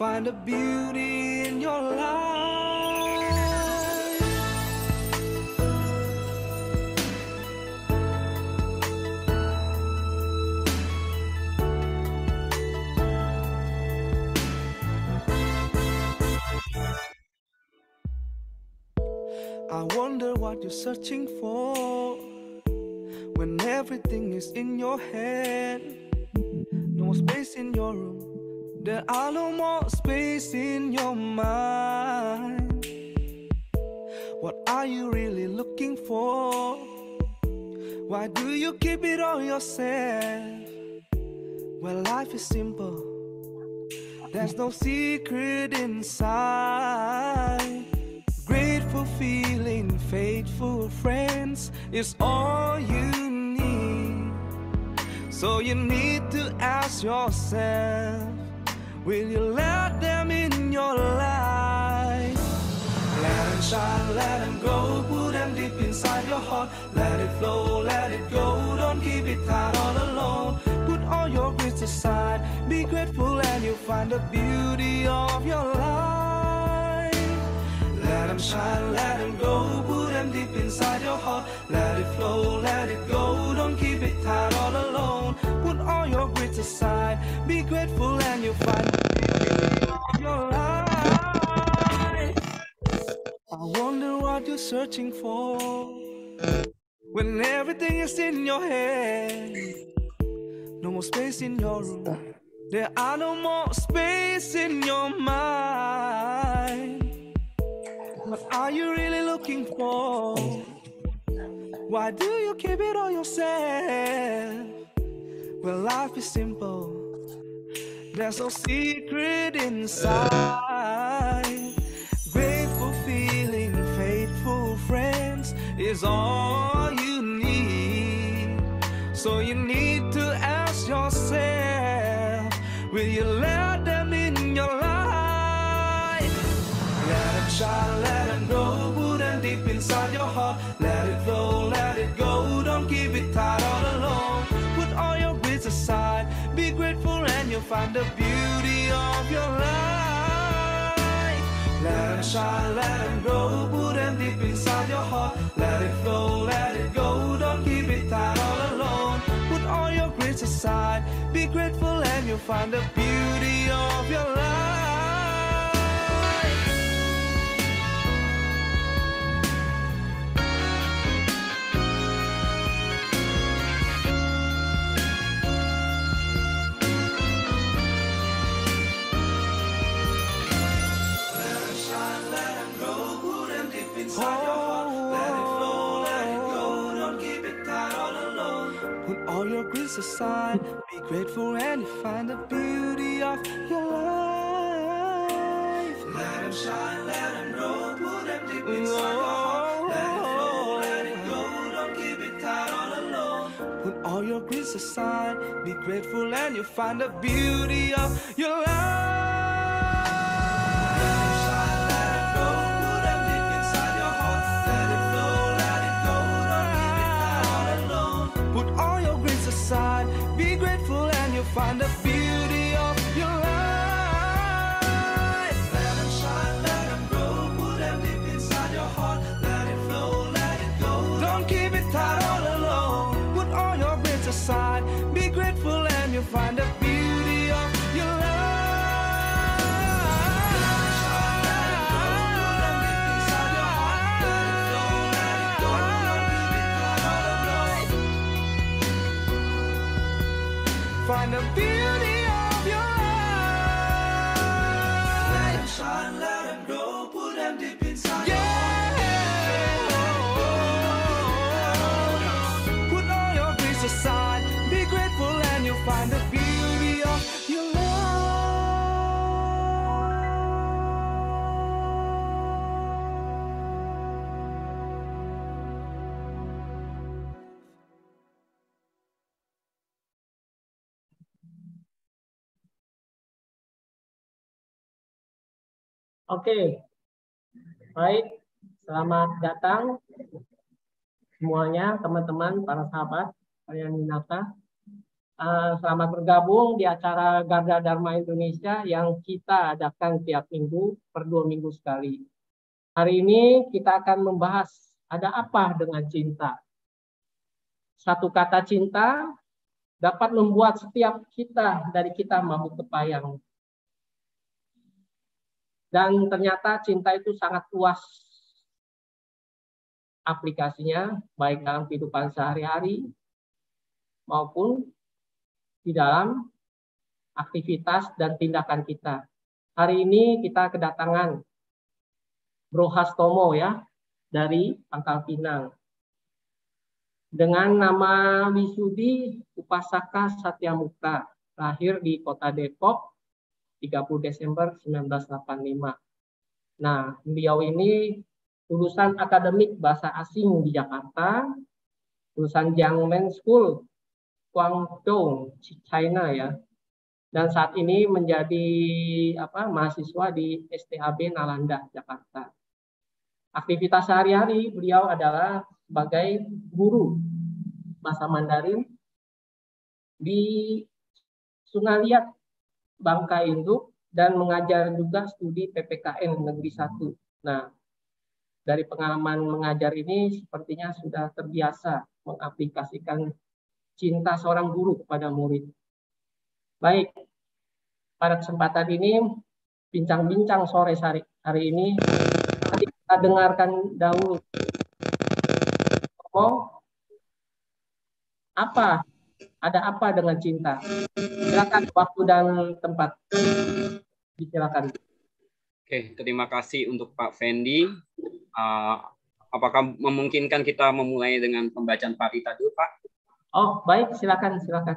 Find a beauty what you're searching for when everything is in your hand. No space in your room. There are no more space in your mind. What are you really looking for? Why do you keep it all yourself? Well, life is simple. There's no secret inside. Faithful friends is all you need. So you need to ask yourself Will you let them in your life? Let them shine, let them grow, put them deep inside your heart. Let it flow, let it go, don't keep it tight all alone. Put all your griefs aside, be grateful and you'll find the beauty of your life. Let them shine, let them go, put them deep inside your heart. Let it flow, let it go, don't keep it tight all alone. Put all your griefs aside, be grateful and you'll find your life. I wonder what you're searching for when everything is in your head. No more space in your room. There are no more space in your mind. What are you really looking for? Why do you keep it all yourself? Well, life is simple. There's no secret inside. Grateful feeling, faithful friends is all you need. So you need to ask yourself, will you inside your heart. Let it flow, let it go, don't keep it tight all alone. Put all your grids aside, be grateful and you'll find the beauty of your life. Let them shine, let them grow, put them deep inside your heart. Let it flow, let it go, don't keep it tight all alone. Put all your grids aside, be grateful and you'll find the beauty of your life. Griefs aside, be grateful and you find the beauty of your life. Let them shine, let them grow, put them deep inside your heart. Oh. Let it flow, let it go, don't keep it tight all alone. Put all your griefs aside, be grateful and you find the beauty of your life. find a Oke. Baik, selamat datang semuanya, teman-teman, para sahabat, kalian Minata. Uh, selamat bergabung di acara Garda Dharma Indonesia yang kita adakan tiap minggu per dua minggu sekali. Hari ini kita akan membahas ada apa dengan cinta. Satu kata cinta dapat membuat setiap kita dari kita mabuk kepayang. Dan ternyata cinta itu sangat luas aplikasinya, baik dalam kehidupan sehari-hari maupun di dalam aktivitas dan tindakan kita. Hari ini kita kedatangan Bro Hastomo ya dari Pangkal Pinang. Dengan nama Wisudi Upasaka Satya Mukta, lahir di Kota Depok 30 Desember 1985. Nah, beliau ini lulusan akademik bahasa asing di Jakarta, lulusan Jiangmen School, Guangdong, China ya. Dan saat ini menjadi apa mahasiswa di STAB Nalanda, Jakarta. Aktivitas sehari-hari beliau adalah sebagai guru bahasa Mandarin di Sungai Liat Bangka Induk dan mengajar juga studi PPKN Negeri 1. Nah, dari pengalaman mengajar ini sepertinya sudah terbiasa mengaplikasikan cinta seorang guru kepada murid. Baik, pada kesempatan ini bincang-bincang sore hari, hari ini nanti kita dengarkan dahulu oh, apa ada apa dengan cinta? Silakan waktu dan tempat. Silakan. Oke, terima kasih untuk Pak Fendi. Uh, apakah memungkinkan kita memulai dengan pembacaan parita dulu, Pak? Oh, baik, silakan, silakan.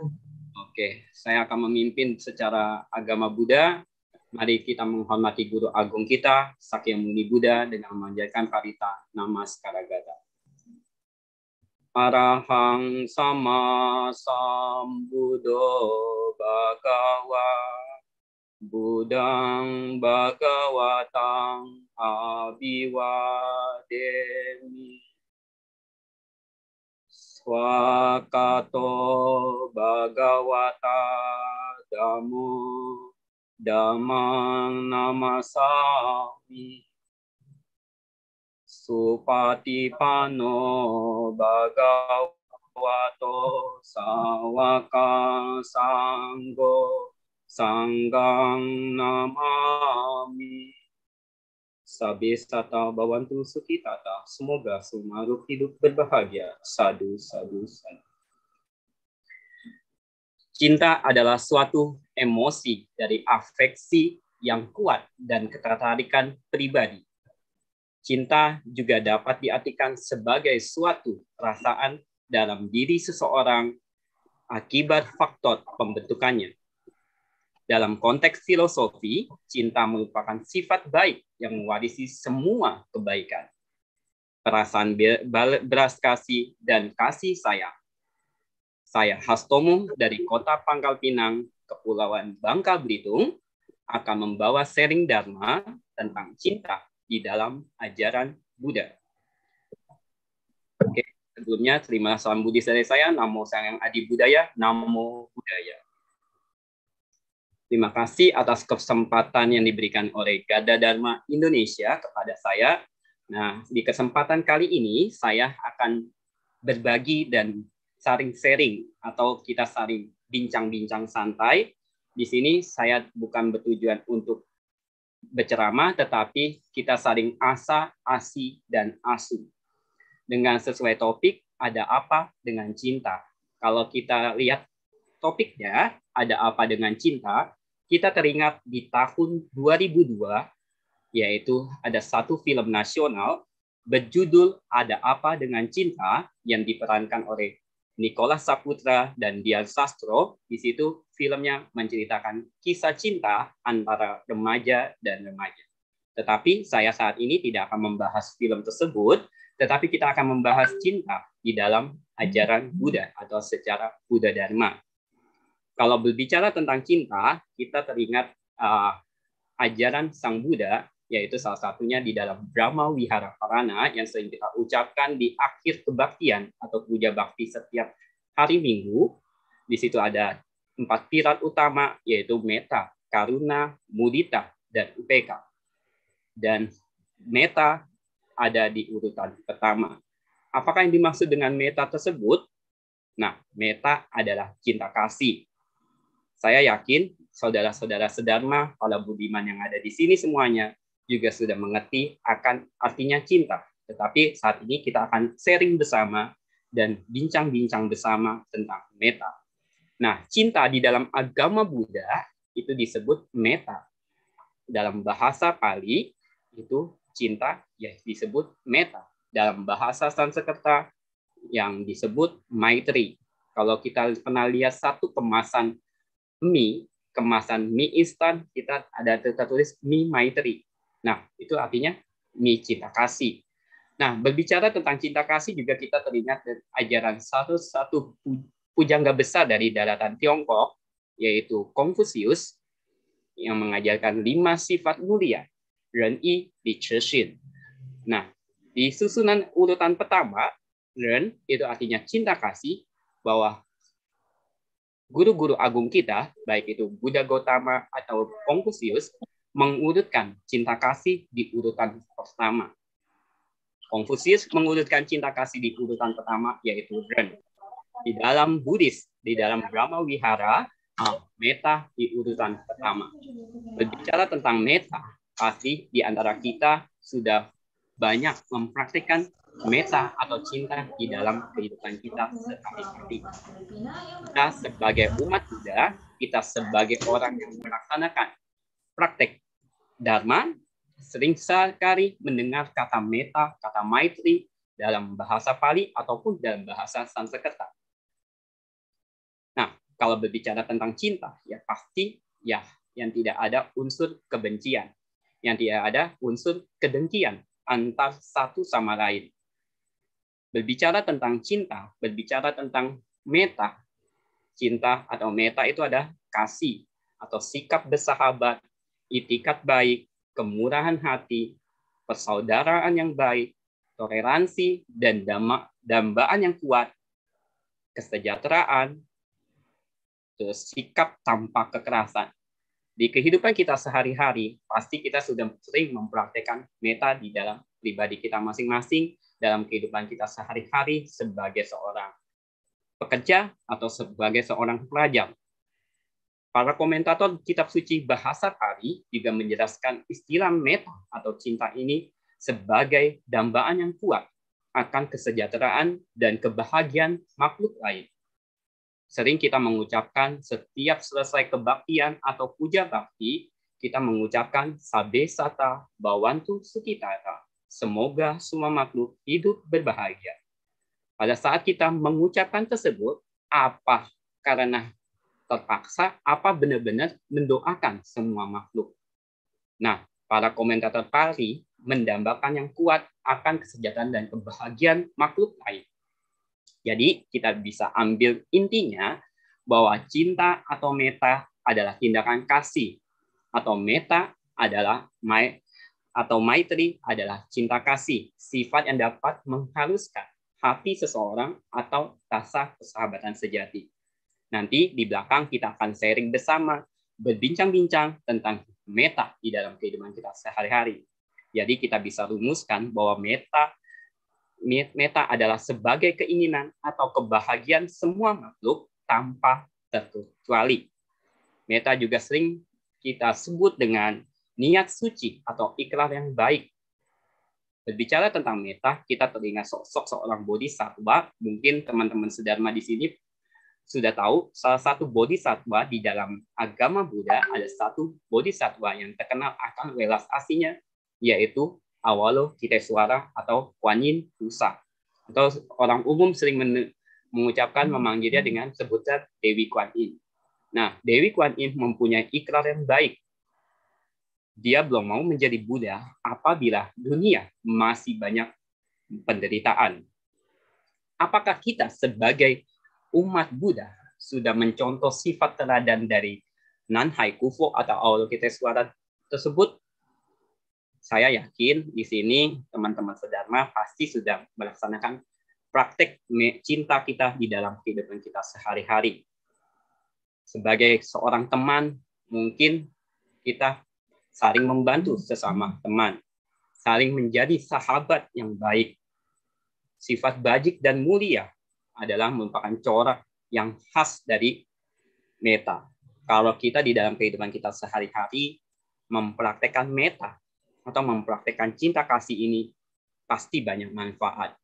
Oke, saya akan memimpin secara agama Buddha. Mari kita menghormati guru agung kita, Sakyamuni Buddha, dengan memanjatkan parita Namaskara Gata. Arahang sama sambudo bhagawa Budang bhagawatang abiwademi Swakato bhagawata damu damang namasami supatipano bhagavato sawaka sanggo sanggang namami Sabi sata bawantu sukitata. Semoga semua hidup berbahagia. Sadu, sadu, sadu. Cinta adalah suatu emosi dari afeksi yang kuat dan ketertarikan pribadi Cinta juga dapat diartikan sebagai suatu perasaan dalam diri seseorang akibat faktor pembentukannya. Dalam konteks filosofi, cinta merupakan sifat baik yang mewarisi semua kebaikan. Perasaan beras kasih dan kasih sayang. Saya Hastomo dari kota Pangkal Pinang, Kepulauan Bangka Belitung, akan membawa sharing Dharma tentang cinta di dalam ajaran Buddha. Oke, sebelumnya terima salam Buddhis dari saya. Namo Sang Adi Budaya, Namo Buddhaya. Terima kasih atas kesempatan yang diberikan oleh Gada Dharma Indonesia kepada saya. Nah, di kesempatan kali ini saya akan berbagi dan saring sharing atau kita saring bincang-bincang santai. Di sini saya bukan bertujuan untuk berceramah, tetapi kita saling asa, asi, dan asu. Dengan sesuai topik, ada apa dengan cinta? Kalau kita lihat topiknya, ada apa dengan cinta, kita teringat di tahun 2002, yaitu ada satu film nasional berjudul Ada Apa Dengan Cinta yang diperankan oleh Nicholas Saputra dan Dian Sastro. Di situ filmnya menceritakan kisah cinta antara remaja dan remaja. Tetapi saya saat ini tidak akan membahas film tersebut, tetapi kita akan membahas cinta di dalam ajaran Buddha atau secara Buddha Dharma. Kalau berbicara tentang cinta, kita teringat uh, ajaran Sang Buddha yaitu salah satunya di dalam Brahma Wihara Parana yang sering kita ucapkan di akhir kebaktian atau puja bakti setiap hari Minggu. Di situ ada empat pilar utama yaitu meta, karuna, mudita, dan UPK. Dan meta ada di urutan pertama. Apakah yang dimaksud dengan meta tersebut? Nah, meta adalah cinta kasih. Saya yakin saudara-saudara sedharma, para budiman yang ada di sini semuanya juga sudah mengerti akan artinya cinta. Tetapi saat ini kita akan sharing bersama dan bincang-bincang bersama tentang meta. Nah, cinta di dalam agama Buddha itu disebut meta. Dalam bahasa Pali itu cinta ya disebut meta. Dalam bahasa Sanskerta yang disebut maitri. Kalau kita pernah lihat satu kemasan mie, kemasan mie instan, kita ada tertulis mie maitri. Nah, itu artinya mie cinta kasih. Nah, berbicara tentang cinta kasih juga kita teringat ajaran satu satu pujangga besar dari daratan Tiongkok, yaitu Konfusius, yang mengajarkan lima sifat mulia, Ren Yi Li Chishin. Nah, di susunan urutan pertama, Ren itu artinya cinta kasih, bahwa guru-guru agung kita, baik itu Buddha Gautama atau Konfusius, mengurutkan cinta kasih di urutan pertama. Konfusius mengurutkan cinta kasih di urutan pertama yaitu Ren. Di dalam Buddhis, di dalam Brahma Wihara, ah, meta di urutan pertama. Berbicara tentang meta, pasti di antara kita sudah banyak mempraktikkan meta atau cinta di dalam kehidupan kita sehari-hari. Kita sebagai umat Buddha, kita sebagai orang yang melaksanakan praktek Dharma sering sekali mendengar kata meta, kata maitri dalam bahasa Pali ataupun dalam bahasa Sanskerta. Nah, kalau berbicara tentang cinta, ya pasti ya yang tidak ada unsur kebencian, yang tidak ada unsur kedengkian antar satu sama lain. Berbicara tentang cinta, berbicara tentang meta, cinta atau meta itu ada kasih atau sikap bersahabat, itikat baik, kemurahan hati, persaudaraan yang baik, toleransi, dan dambaan yang kuat, kesejahteraan, terus sikap tanpa kekerasan. Di kehidupan kita sehari-hari, pasti kita sudah sering mempraktekkan meta di dalam pribadi kita masing-masing, dalam kehidupan kita sehari-hari sebagai seorang pekerja atau sebagai seorang pelajar. Para komentator kitab suci bahasa Pali juga menjelaskan istilah meta atau cinta ini sebagai dambaan yang kuat akan kesejahteraan dan kebahagiaan makhluk lain. Sering kita mengucapkan setiap selesai kebaktian atau puja bakti, kita mengucapkan sabe sata bawantu sukitara. Semoga semua makhluk hidup berbahagia. Pada saat kita mengucapkan tersebut, apa karena terpaksa apa benar-benar mendoakan semua makhluk. Nah, para komentator Pali mendambakan yang kuat akan kesejahteraan dan kebahagiaan makhluk lain. Jadi, kita bisa ambil intinya bahwa cinta atau meta adalah tindakan kasih atau meta adalah mai atau maitri adalah cinta kasih, sifat yang dapat menghaluskan hati seseorang atau rasa persahabatan sejati. Nanti di belakang kita akan sharing bersama, berbincang-bincang tentang meta di dalam kehidupan kita sehari-hari. Jadi kita bisa rumuskan bahwa meta meta adalah sebagai keinginan atau kebahagiaan semua makhluk tanpa terkecuali. Meta juga sering kita sebut dengan niat suci atau ikrar yang baik. Berbicara tentang meta, kita teringat sosok seorang bodhisattva. Mungkin teman-teman sedharma di sini sudah tahu salah satu bodhisattva di dalam agama Buddha ada satu bodhisattva yang terkenal akan welas aslinya yaitu Awalo Kiteswara atau Yin Pusa atau orang umum sering mengucapkan memanggilnya dengan sebutan Dewi Kuan Yin. Nah, Dewi Kuan Yin mempunyai ikrar yang baik. Dia belum mau menjadi Buddha apabila dunia masih banyak penderitaan. Apakah kita sebagai umat Buddha sudah mencontoh sifat teladan dari Nanhai Kufo atau Avalokitesvara tersebut? saya yakin di sini teman-teman sedharma pasti sudah melaksanakan praktek cinta kita di dalam kehidupan kita sehari-hari. Sebagai seorang teman, mungkin kita saling membantu sesama teman, saling menjadi sahabat yang baik. Sifat bajik dan mulia adalah merupakan corak yang khas dari meta. Kalau kita di dalam kehidupan kita sehari-hari mempraktekkan meta atau mempraktekkan cinta kasih ini, pasti banyak manfaat.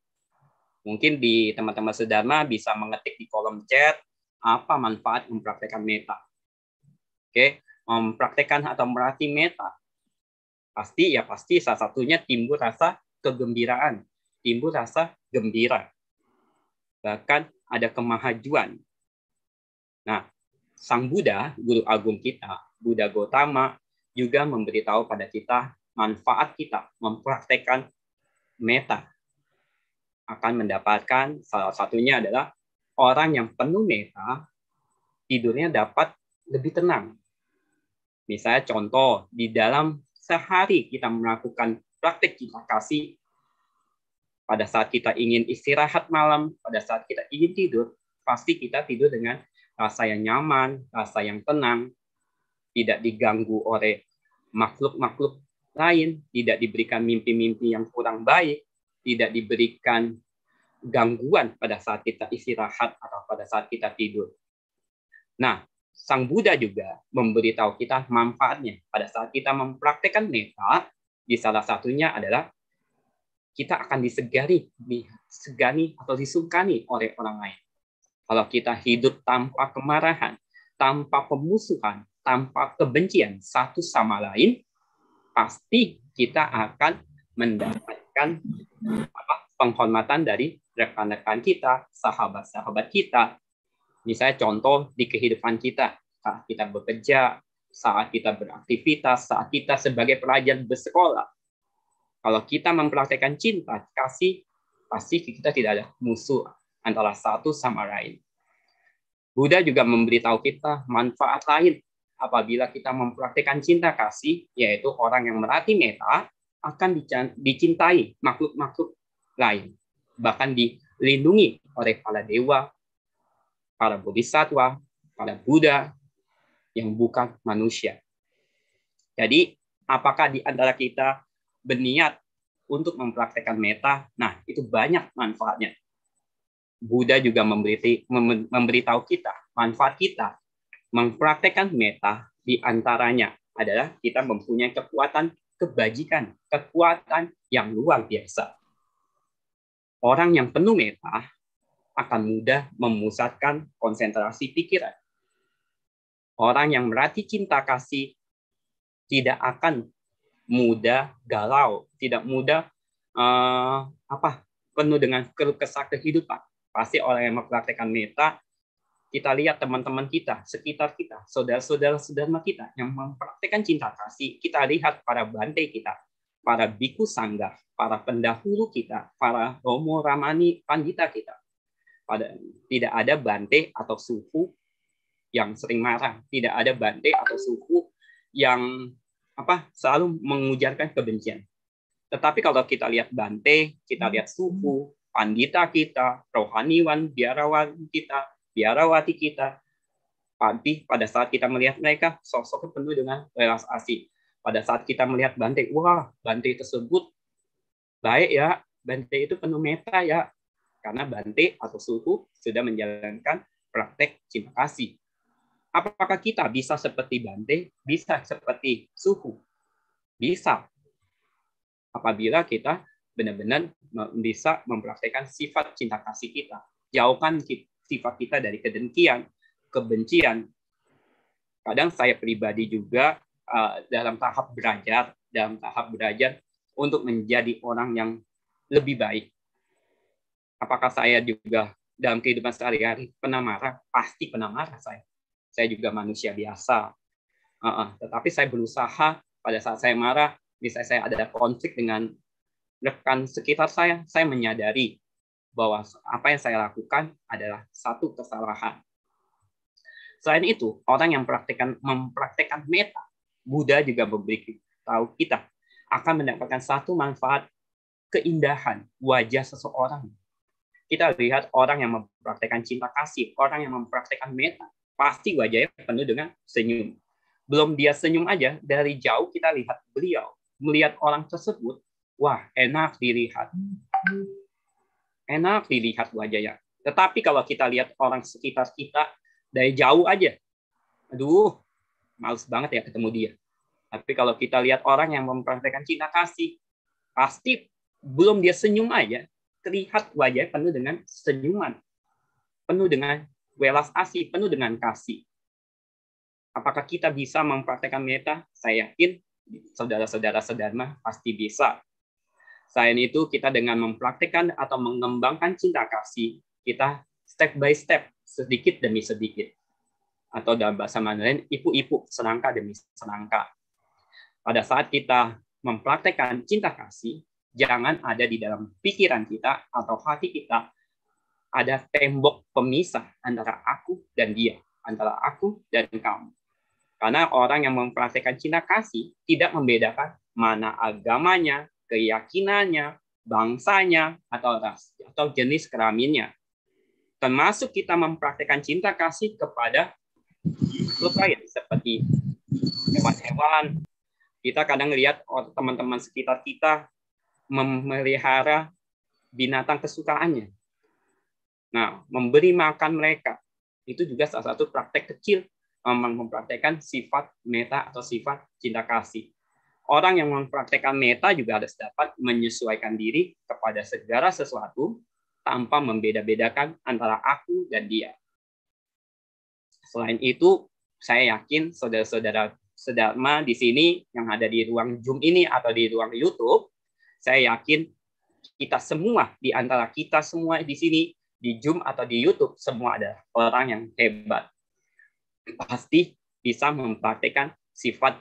Mungkin di teman-teman sedharma bisa mengetik di kolom chat apa manfaat mempraktekkan meta. Oke, mempraktekkan atau melatih meta. Pasti ya pasti salah satunya timbul rasa kegembiraan, timbul rasa gembira. Bahkan ada kemahajuan. Nah, Sang Buddha, guru agung kita, Buddha Gotama, juga memberitahu pada kita manfaat kita mempraktekkan meta akan mendapatkan salah satunya adalah orang yang penuh meta tidurnya dapat lebih tenang. Misalnya contoh di dalam sehari kita melakukan praktik cinta kasih pada saat kita ingin istirahat malam, pada saat kita ingin tidur, pasti kita tidur dengan rasa yang nyaman, rasa yang tenang, tidak diganggu oleh makhluk-makhluk lain, tidak diberikan mimpi-mimpi yang kurang baik, tidak diberikan gangguan pada saat kita istirahat atau pada saat kita tidur. Nah, Sang Buddha juga memberitahu kita manfaatnya pada saat kita mempraktekkan meta, di salah satunya adalah kita akan disegari, disegani atau disungkani oleh orang lain. Kalau kita hidup tanpa kemarahan, tanpa pemusuhan, tanpa kebencian satu sama lain, pasti kita akan mendapatkan apa, penghormatan dari rekan-rekan kita, sahabat-sahabat kita. Misalnya contoh di kehidupan kita, saat kita bekerja, saat kita beraktivitas, saat kita sebagai pelajar bersekolah. Kalau kita mempraktekkan cinta, kasih, pasti kita tidak ada musuh antara satu sama lain. Buddha juga memberitahu kita manfaat lain apabila kita mempraktekkan cinta kasih, yaitu orang yang melatih meta, akan dicintai makhluk-makhluk lain. Bahkan dilindungi oleh para dewa, para bodhisatwa, para Buddha, yang bukan manusia. Jadi, apakah di antara kita berniat untuk mempraktekkan meta? Nah, itu banyak manfaatnya. Buddha juga memberi, memberitahu kita, manfaat kita mempraktekkan meta di antaranya adalah kita mempunyai kekuatan kebajikan, kekuatan yang luar biasa. Orang yang penuh meta akan mudah memusatkan konsentrasi pikiran. Orang yang melatih cinta kasih tidak akan mudah galau, tidak mudah uh, apa penuh dengan keluh kesah kehidupan. Pasti orang yang mempraktekkan meta kita lihat teman-teman kita, sekitar kita, saudara-saudara saudara kita yang mempraktekkan cinta kasih, kita lihat para bante kita, para biku sangga, para pendahulu kita, para romo ramani pandita kita. Pada tidak ada bante atau suku yang sering marah, tidak ada bante atau suku yang apa selalu mengujarkan kebencian. Tetapi kalau kita lihat bante, kita lihat suku, pandita kita, rohaniwan, biarawan kita, biarawati kita. Tapi pada saat kita melihat mereka, sosoknya penuh dengan welas asih. Pada saat kita melihat Bante, wah, Bante tersebut baik ya, Bante itu penuh meta ya. Karena Bante atau suku sudah menjalankan praktek cinta kasih. Apakah kita bisa seperti Bante? Bisa seperti suku? Bisa. Apabila kita benar-benar bisa mempraktekkan sifat cinta kasih kita. Jauhkan sifat kita dari kedengkian, kebencian. Kadang saya pribadi juga uh, dalam tahap belajar, dalam tahap belajar untuk menjadi orang yang lebih baik. Apakah saya juga dalam kehidupan sehari-hari pernah marah? Pasti pernah marah saya. Saya juga manusia biasa. Uh. Tetapi saya berusaha pada saat saya marah, misalnya saya ada konflik dengan rekan sekitar saya, saya menyadari bahwa apa yang saya lakukan adalah satu kesalahan. Selain itu, orang yang mempraktekkan mempraktekkan meta, Buddha juga memberi tahu kita akan mendapatkan satu manfaat keindahan wajah seseorang. Kita lihat orang yang mempraktekkan cinta kasih, orang yang mempraktekkan meta, pasti wajahnya penuh dengan senyum. Belum dia senyum aja, dari jauh kita lihat beliau, melihat orang tersebut, wah enak dilihat. Enak dilihat wajahnya. Tetapi kalau kita lihat orang sekitar kita dari jauh aja, aduh, males banget ya ketemu dia. Tapi kalau kita lihat orang yang mempraktekkan cinta kasih, pasti belum dia senyum aja, terlihat wajah penuh dengan senyuman, penuh dengan welas asih, penuh dengan kasih. Apakah kita bisa mempraktekkan meta? Saya yakin saudara-saudara sedharma pasti bisa. Selain itu, kita dengan mempraktekkan atau mengembangkan cinta kasih, kita step by step, sedikit demi sedikit. Atau dalam bahasa Mandarin, ipu-ipu, senangka demi senangka. Pada saat kita mempraktekkan cinta kasih, jangan ada di dalam pikiran kita atau hati kita ada tembok pemisah antara aku dan dia, antara aku dan kamu. Karena orang yang mempraktekkan cinta kasih tidak membedakan mana agamanya, keyakinannya, bangsanya, atau ras, atau jenis kelaminnya. Termasuk kita mempraktekkan cinta kasih kepada lain seperti hewan-hewan. Kita kadang lihat teman-teman sekitar kita memelihara binatang kesukaannya. Nah, memberi makan mereka itu juga salah satu praktek kecil mempraktekkan sifat meta atau sifat cinta kasih. Orang yang mempraktekkan meta juga harus dapat menyesuaikan diri kepada segala sesuatu tanpa membeda-bedakan antara aku dan dia. Selain itu, saya yakin saudara-saudara sedama di sini yang ada di ruang Zoom ini atau di ruang YouTube saya yakin kita semua di antara kita semua di sini di Zoom atau di YouTube semua ada orang yang hebat. Pasti bisa mempraktekkan sifat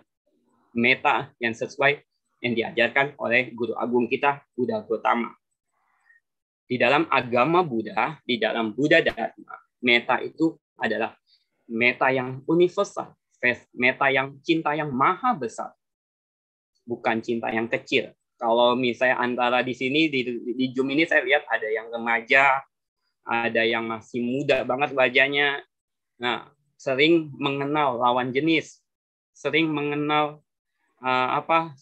meta yang sesuai yang diajarkan oleh guru agung kita Buddha Gautama. Di dalam agama Buddha, di dalam Buddha Dharma, meta itu adalah meta yang universal, meta yang cinta yang maha besar, bukan cinta yang kecil kalau misalnya antara di sini di, di Zoom ini saya lihat ada yang remaja, ada yang masih muda banget wajahnya. Nah, sering mengenal lawan jenis, sering mengenal uh, apa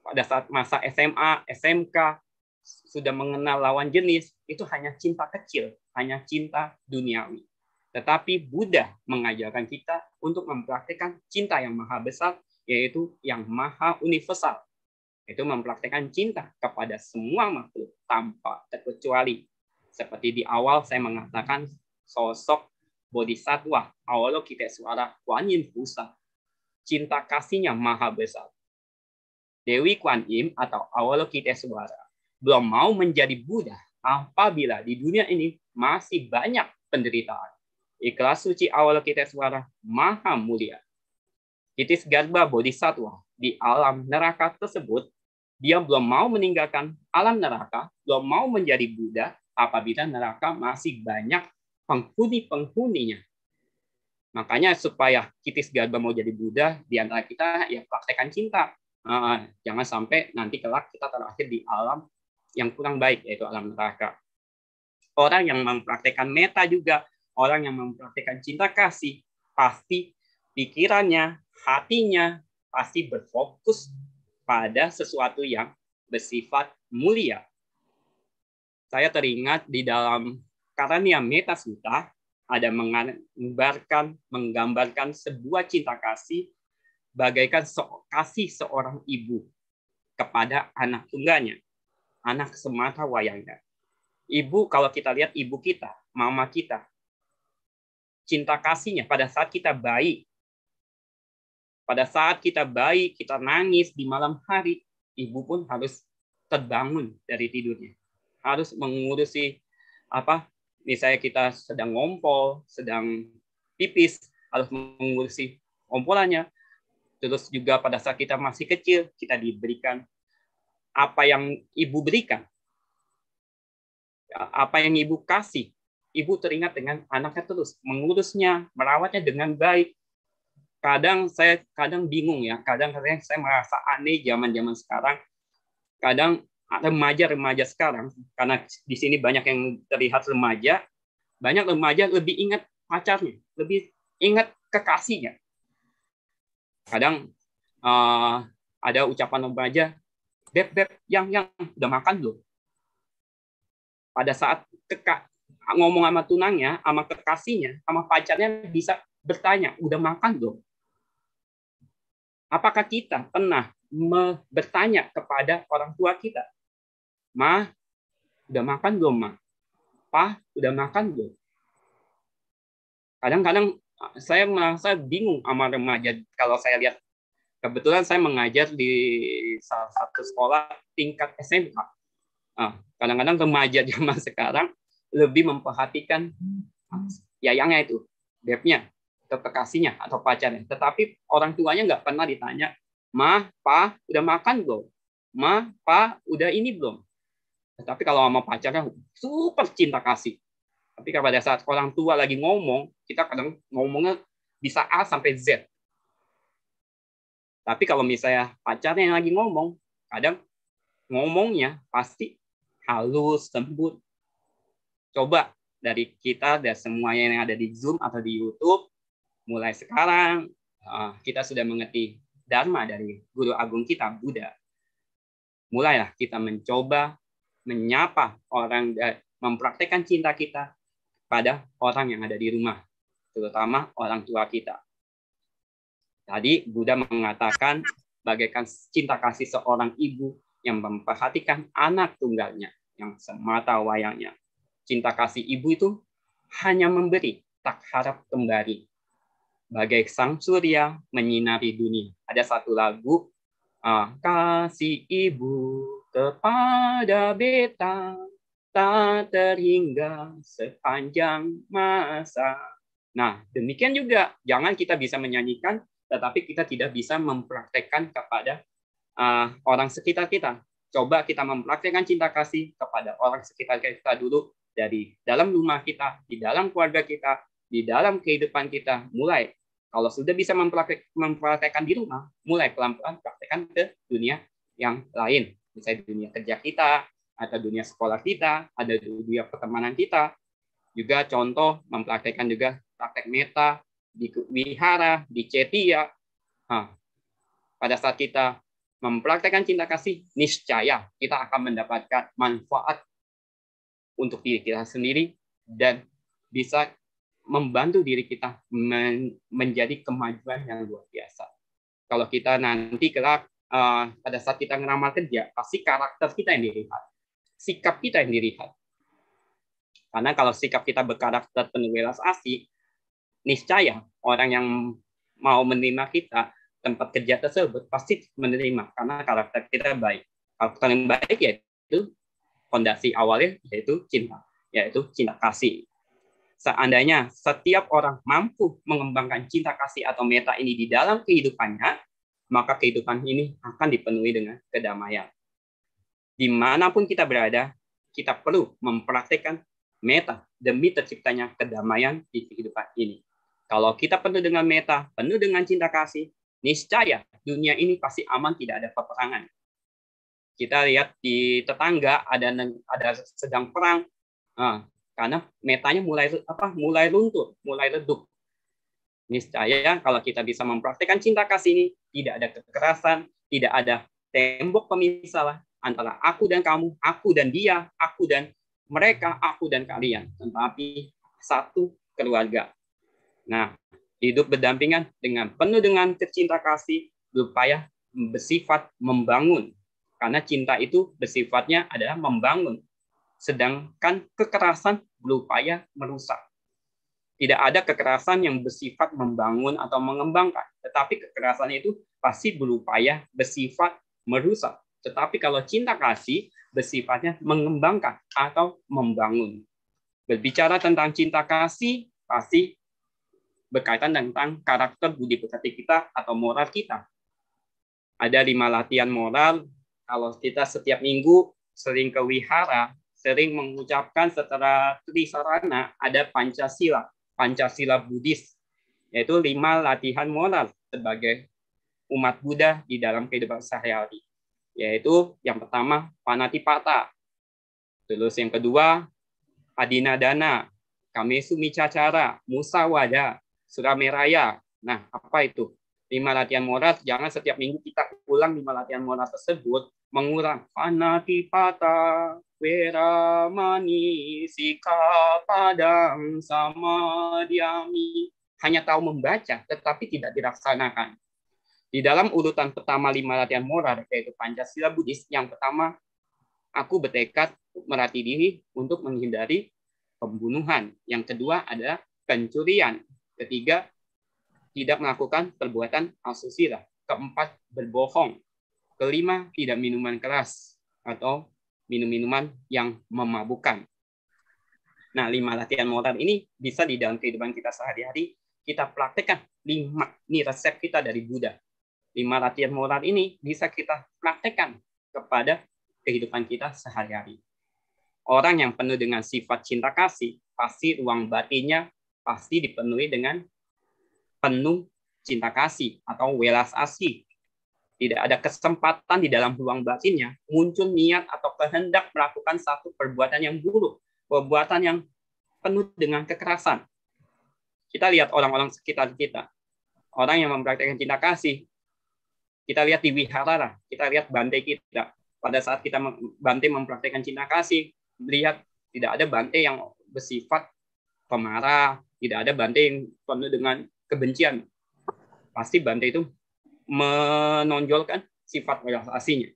pada saat masa SMA, SMK sudah mengenal lawan jenis, itu hanya cinta kecil, hanya cinta duniawi. Tetapi Buddha mengajarkan kita untuk mempraktikkan cinta yang maha besar, yaitu yang maha universal, itu mempraktekkan cinta kepada semua makhluk tanpa terkecuali. Seperti di awal saya mengatakan sosok bodhisatwa suara Kuan Yin Pusa. Cinta kasihnya maha besar. Dewi Kuan Yin atau suara belum mau menjadi Buddha apabila di dunia ini masih banyak penderitaan. Ikhlas suci suara maha mulia. Kitis Garba Bodhisattva di alam neraka tersebut dia belum mau meninggalkan alam neraka, belum mau menjadi Buddha apabila neraka masih banyak penghuni-penghuninya. Makanya supaya Kitis Garba mau jadi Buddha, di antara kita ya praktekkan cinta. Uh, jangan sampai nanti kelak kita terakhir di alam yang kurang baik, yaitu alam neraka. Orang yang mempraktekkan meta juga, orang yang mempraktekkan cinta kasih, pasti pikirannya, hatinya, pasti berfokus pada sesuatu yang bersifat mulia. Saya teringat di dalam Karania Meta Sutta ada menggambarkan menggambarkan sebuah cinta kasih bagaikan so, kasih seorang ibu kepada anak tunggalnya, anak semata wayangnya. Ibu kalau kita lihat ibu kita, mama kita, cinta kasihnya pada saat kita bayi pada saat kita bayi, kita nangis di malam hari, ibu pun harus terbangun dari tidurnya. Harus mengurusi apa? Misalnya kita sedang ngompol, sedang pipis, harus mengurusi ngompolannya. Terus juga pada saat kita masih kecil, kita diberikan apa yang ibu berikan. Apa yang ibu kasih. Ibu teringat dengan anaknya terus, mengurusnya, merawatnya dengan baik, kadang saya kadang bingung ya, kadang kadang saya merasa aneh zaman-zaman sekarang. Kadang remaja-remaja sekarang, karena di sini banyak yang terlihat remaja, banyak remaja lebih ingat pacarnya, lebih ingat kekasihnya. Kadang uh, ada ucapan remaja, beb beb yang yang udah makan belum? Pada saat keka, ngomong sama tunangnya, sama kekasihnya, sama pacarnya bisa bertanya, udah makan belum? Apakah kita pernah bertanya kepada orang tua kita? Ma, udah makan belum, Ma? Pa, udah makan belum? Kadang-kadang saya merasa bingung sama remaja kalau saya lihat kebetulan saya mengajar di salah satu sekolah tingkat SMK. Ah, kadang-kadang remaja zaman sekarang lebih memperhatikan yayangnya itu, bebnya, kasihnya atau pacarnya. Tetapi orang tuanya nggak pernah ditanya, Ma, Pa, udah makan belum? Ma, Pa, udah ini belum? Tetapi kalau sama pacarnya super cinta kasih. Tapi pada saat orang tua lagi ngomong, kita kadang ngomongnya bisa A sampai Z. Tapi kalau misalnya pacarnya yang lagi ngomong, kadang ngomongnya pasti halus, lembut. Coba dari kita dan semuanya yang ada di Zoom atau di YouTube, mulai sekarang uh, kita sudah mengerti dharma dari guru agung kita Buddha. Mulailah kita mencoba menyapa orang mempraktekkan cinta kita pada orang yang ada di rumah, terutama orang tua kita. Tadi Buddha mengatakan bagaikan cinta kasih seorang ibu yang memperhatikan anak tunggalnya yang semata wayangnya. Cinta kasih ibu itu hanya memberi, tak harap kembali bagai sang surya menyinari dunia. Ada satu lagu ah, kasih ibu kepada beta tak terhingga sepanjang masa. Nah, demikian juga jangan kita bisa menyanyikan tetapi kita tidak bisa mempraktekkan kepada uh, orang sekitar kita. Coba kita mempraktekkan cinta kasih kepada orang sekitar kita dulu dari dalam rumah kita, di dalam keluarga kita, di dalam kehidupan kita, mulai kalau sudah bisa mempraktek, mempraktekkan di rumah, mulai pelan-pelan praktekkan ke dunia yang lain. Misalnya dunia kerja kita, atau dunia sekolah kita, ada dunia pertemanan kita. Juga contoh mempraktekkan juga praktek meta di wihara, di cetia. Nah, pada saat kita mempraktekkan cinta kasih, niscaya kita akan mendapatkan manfaat untuk diri kita sendiri dan bisa membantu diri kita men menjadi kemajuan yang luar biasa. Kalau kita nanti kelak uh, pada saat kita ngeramar kerja, pasti karakter kita yang dilihat, sikap kita yang dilihat. Karena kalau sikap kita berkarakter penuh welas asih, niscaya orang yang mau menerima kita tempat kerja tersebut pasti menerima karena karakter kita baik. Karakter yang baik yaitu fondasi awalnya yaitu cinta, yaitu cinta kasih seandainya setiap orang mampu mengembangkan cinta kasih atau meta ini di dalam kehidupannya, maka kehidupan ini akan dipenuhi dengan kedamaian. Di mana pun kita berada, kita perlu mempraktekkan meta demi terciptanya kedamaian di kehidupan ini. Kalau kita penuh dengan meta, penuh dengan cinta kasih, niscaya dunia ini pasti aman, tidak ada peperangan. Kita lihat di tetangga ada ada sedang perang, nah, karena metanya mulai apa mulai luntur, mulai redup. Niscaya kalau kita bisa mempraktekkan cinta kasih ini, tidak ada kekerasan, tidak ada tembok pemisah antara aku dan kamu, aku dan dia, aku dan mereka, aku dan kalian, tetapi satu keluarga. Nah, hidup berdampingan dengan penuh dengan kecinta kasih, berupaya bersifat membangun. Karena cinta itu bersifatnya adalah membangun. Sedangkan kekerasan berupaya merusak. Tidak ada kekerasan yang bersifat membangun atau mengembangkan, tetapi kekerasan itu pasti berupaya bersifat merusak. Tetapi kalau cinta kasih bersifatnya mengembangkan atau membangun. Berbicara tentang cinta kasih pasti berkaitan tentang karakter budi pekerti kita atau moral kita. Ada lima latihan moral. Kalau kita setiap minggu sering ke wihara, sering mengucapkan secara trisarana ada Pancasila, Pancasila Buddhis yaitu lima latihan moral sebagai umat Buddha di dalam kehidupan sehari-hari. Yaitu yang pertama, panatipata. Terus yang kedua, adinadana, kamesu micacara, musawada, surameraya. Nah, apa itu? Lima latihan moral, jangan setiap minggu kita ulang lima latihan moral tersebut, mengurang panatipata, weramani, sika, padang, sama diami. Hanya tahu membaca, tetapi tidak dilaksanakan. Di dalam urutan pertama lima latihan moral, yaitu Pancasila Buddhis, yang pertama, aku bertekad melatih diri untuk menghindari pembunuhan. Yang kedua adalah pencurian. Ketiga, tidak melakukan perbuatan asusila. Keempat, berbohong. Kelima, tidak minuman keras atau minum-minuman yang memabukkan. Nah, lima latihan moral ini bisa di dalam kehidupan kita sehari-hari kita praktekkan. Lima, ini resep kita dari Buddha. Lima latihan moral ini bisa kita praktekkan kepada kehidupan kita sehari-hari. Orang yang penuh dengan sifat cinta kasih, pasti ruang batinnya pasti dipenuhi dengan penuh cinta kasih atau welas asih. Tidak ada kesempatan di dalam ruang batinnya muncul niat atau kehendak melakukan satu perbuatan yang buruk, perbuatan yang penuh dengan kekerasan. Kita lihat orang-orang sekitar kita, orang yang mempraktikkan cinta kasih. Kita lihat di wihara, kita lihat bantai kita. Pada saat kita bantai mempraktikkan cinta kasih, lihat tidak ada Bante yang bersifat pemarah, tidak ada Bante yang penuh dengan kebencian. Pasti Bante itu menonjolkan sifat aslinya.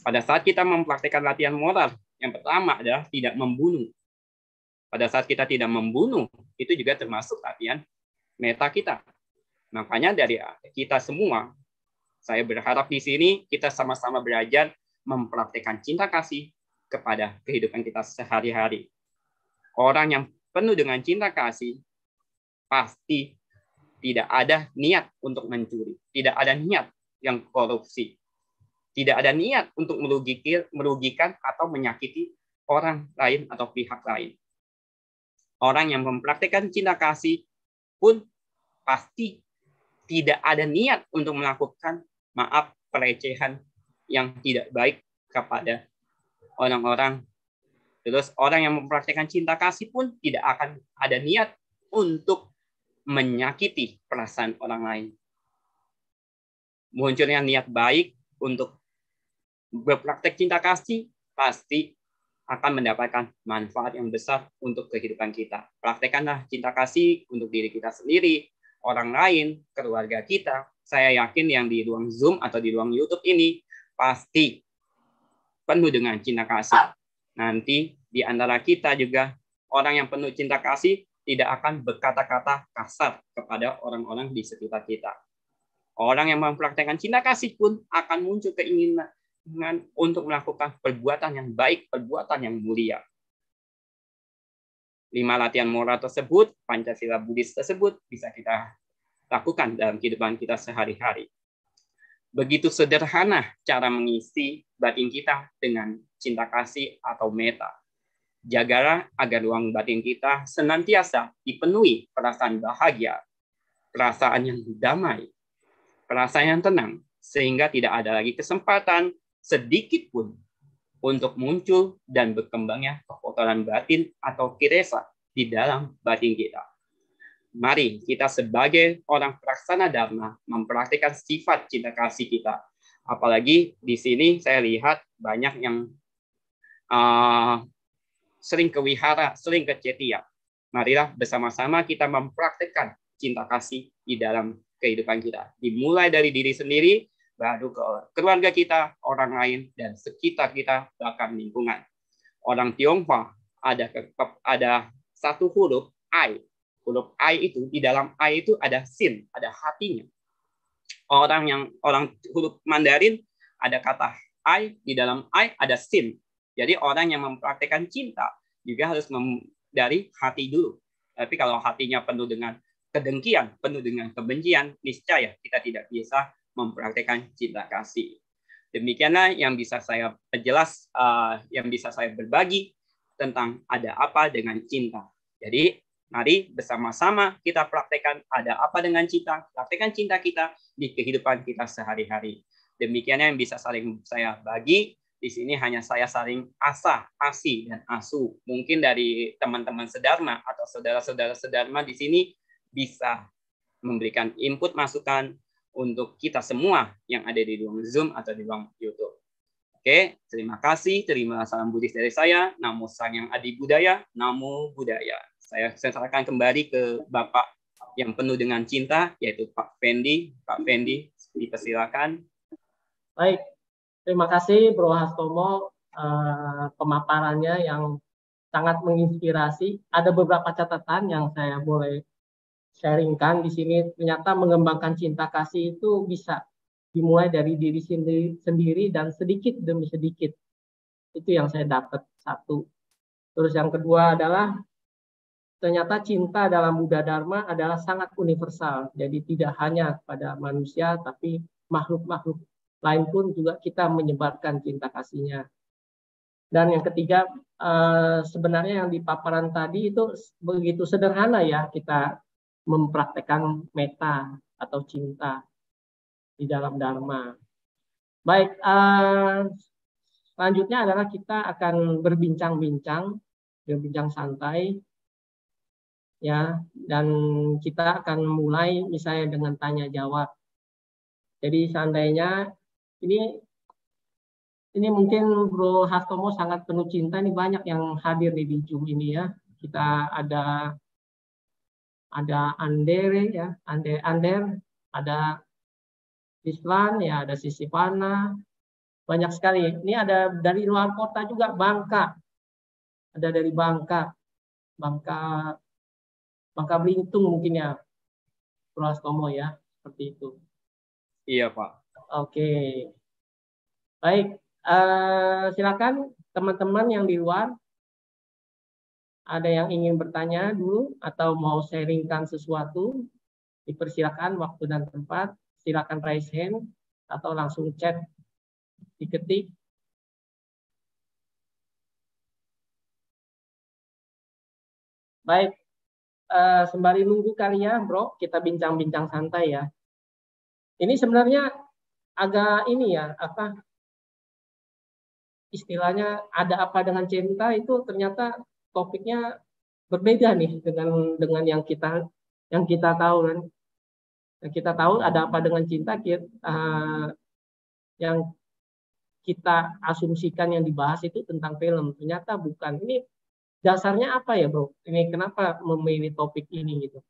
Pada saat kita mempraktikkan latihan moral, yang pertama adalah tidak membunuh. Pada saat kita tidak membunuh, itu juga termasuk latihan meta kita. Makanya dari kita semua, saya berharap di sini kita sama-sama belajar mempraktikkan cinta kasih, kepada kehidupan kita sehari-hari. Orang yang penuh dengan cinta kasih pasti tidak ada niat untuk mencuri, tidak ada niat yang korupsi, tidak ada niat untuk merugikan atau menyakiti orang lain atau pihak lain. Orang yang mempraktikkan cinta kasih pun pasti tidak ada niat untuk melakukan maaf pelecehan yang tidak baik kepada orang-orang. Terus orang yang mempraktekkan cinta kasih pun tidak akan ada niat untuk menyakiti perasaan orang lain. Munculnya niat baik untuk berpraktek cinta kasih pasti akan mendapatkan manfaat yang besar untuk kehidupan kita. Praktekanlah cinta kasih untuk diri kita sendiri, orang lain, keluarga kita. Saya yakin yang di ruang Zoom atau di ruang YouTube ini pasti penuh dengan cinta kasih. Nanti di antara kita juga orang yang penuh cinta kasih tidak akan berkata-kata kasar kepada orang-orang di sekitar kita. Orang yang mempraktekkan cinta kasih pun akan muncul keinginan untuk melakukan perbuatan yang baik, perbuatan yang mulia. Lima latihan moral tersebut, Pancasila Buddhis tersebut bisa kita lakukan dalam kehidupan kita sehari-hari. Begitu sederhana cara mengisi batin kita dengan cinta kasih atau meta. Jagalah agar ruang batin kita senantiasa dipenuhi perasaan bahagia, perasaan yang damai, perasaan yang tenang, sehingga tidak ada lagi kesempatan sedikit pun untuk muncul dan berkembangnya kekotoran batin atau kiresa di dalam batin kita mari kita sebagai orang pelaksana dharma mempraktikkan sifat cinta kasih kita. Apalagi di sini saya lihat banyak yang uh, sering ke wihara, sering ke cetia. Marilah bersama-sama kita mempraktikkan cinta kasih di dalam kehidupan kita. Dimulai dari diri sendiri, baru ke keluarga kita, orang lain, dan sekitar kita, bahkan lingkungan. Orang Tionghoa ada ada satu huruf I huruf I itu di dalam I itu ada sin, ada hatinya. Orang yang orang huruf Mandarin ada kata I di dalam I ada sin. Jadi orang yang mempraktekkan cinta juga harus dari hati dulu. Tapi kalau hatinya penuh dengan kedengkian, penuh dengan kebencian, niscaya kita tidak bisa mempraktekkan cinta kasih. Demikianlah yang bisa saya jelas, uh, yang bisa saya berbagi tentang ada apa dengan cinta. Jadi Mari bersama-sama kita praktekkan ada apa dengan cinta, praktekkan cinta kita di kehidupan kita sehari-hari. Demikian yang bisa saling saya bagi. Di sini hanya saya saling asah, asi, dan asu. Mungkin dari teman-teman sedharma atau saudara-saudara sedharma di sini bisa memberikan input masukan untuk kita semua yang ada di ruang Zoom atau di ruang YouTube. Oke, terima kasih. Terima salam Buddhis dari saya. Namo Sang Yang Adi Budaya, Namo Budaya. Saya serahkan kembali ke Bapak yang penuh dengan cinta, yaitu Pak Fendi. Pak Fendi, dipersilakan. Baik, terima kasih Bro Hastomo uh, pemaparannya yang sangat menginspirasi. Ada beberapa catatan yang saya boleh sharingkan di sini. Ternyata mengembangkan cinta kasih itu bisa dimulai dari diri sendiri, sendiri dan sedikit demi sedikit. Itu yang saya dapat satu. Terus yang kedua adalah ternyata cinta dalam Buddha Dharma adalah sangat universal. Jadi tidak hanya pada manusia tapi makhluk-makhluk lain pun juga kita menyebarkan cinta kasihnya. Dan yang ketiga eh, sebenarnya yang di paparan tadi itu begitu sederhana ya kita mempraktekkan meta atau cinta di dalam Dharma. Baik, uh, selanjutnya adalah kita akan berbincang-bincang, berbincang santai, ya, dan kita akan mulai misalnya dengan tanya jawab. Jadi seandainya ini ini mungkin Bro Hastomo sangat penuh cinta ini banyak yang hadir di Zoom ini ya. Kita ada ada Andere ya, Ander, Ander, ada Islan, ya ada Sisipana, banyak sekali. Ini ada dari luar kota juga Bangka, ada dari Bangka, Bangka, Bangka Belitung mungkin ya, Tomo ya, seperti itu. Iya Pak. Oke, baik. Uh, silakan teman-teman yang di luar ada yang ingin bertanya dulu atau mau sharingkan sesuatu, dipersilakan waktu dan tempat silakan raise hand atau langsung chat diketik. Baik, uh, sembari nunggu kali ya, bro, kita bincang-bincang santai ya. Ini sebenarnya agak ini ya, apa istilahnya ada apa dengan cinta itu ternyata topiknya berbeda nih dengan dengan yang kita yang kita tahu kan. Kita tahu ada apa dengan cinta kita, uh, yang kita asumsikan yang dibahas itu tentang film. Ternyata bukan. Ini dasarnya apa ya bro? Ini kenapa memilih topik ini gitu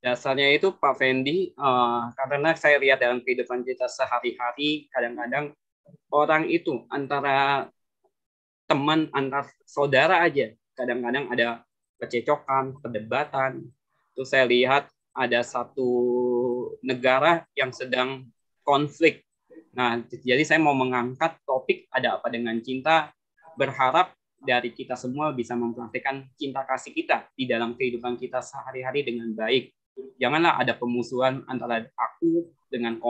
dasarnya itu Pak Fendi uh, karena saya lihat dalam kehidupan kita sehari-hari kadang-kadang orang itu antara teman antar saudara aja kadang-kadang ada kececokan perdebatan terus saya lihat ada satu negara yang sedang konflik. Nah, jadi saya mau mengangkat topik ada apa dengan cinta, berharap dari kita semua bisa mempraktikkan cinta kasih kita di dalam kehidupan kita sehari-hari dengan baik. Janganlah ada pemusuhan antara aku dengan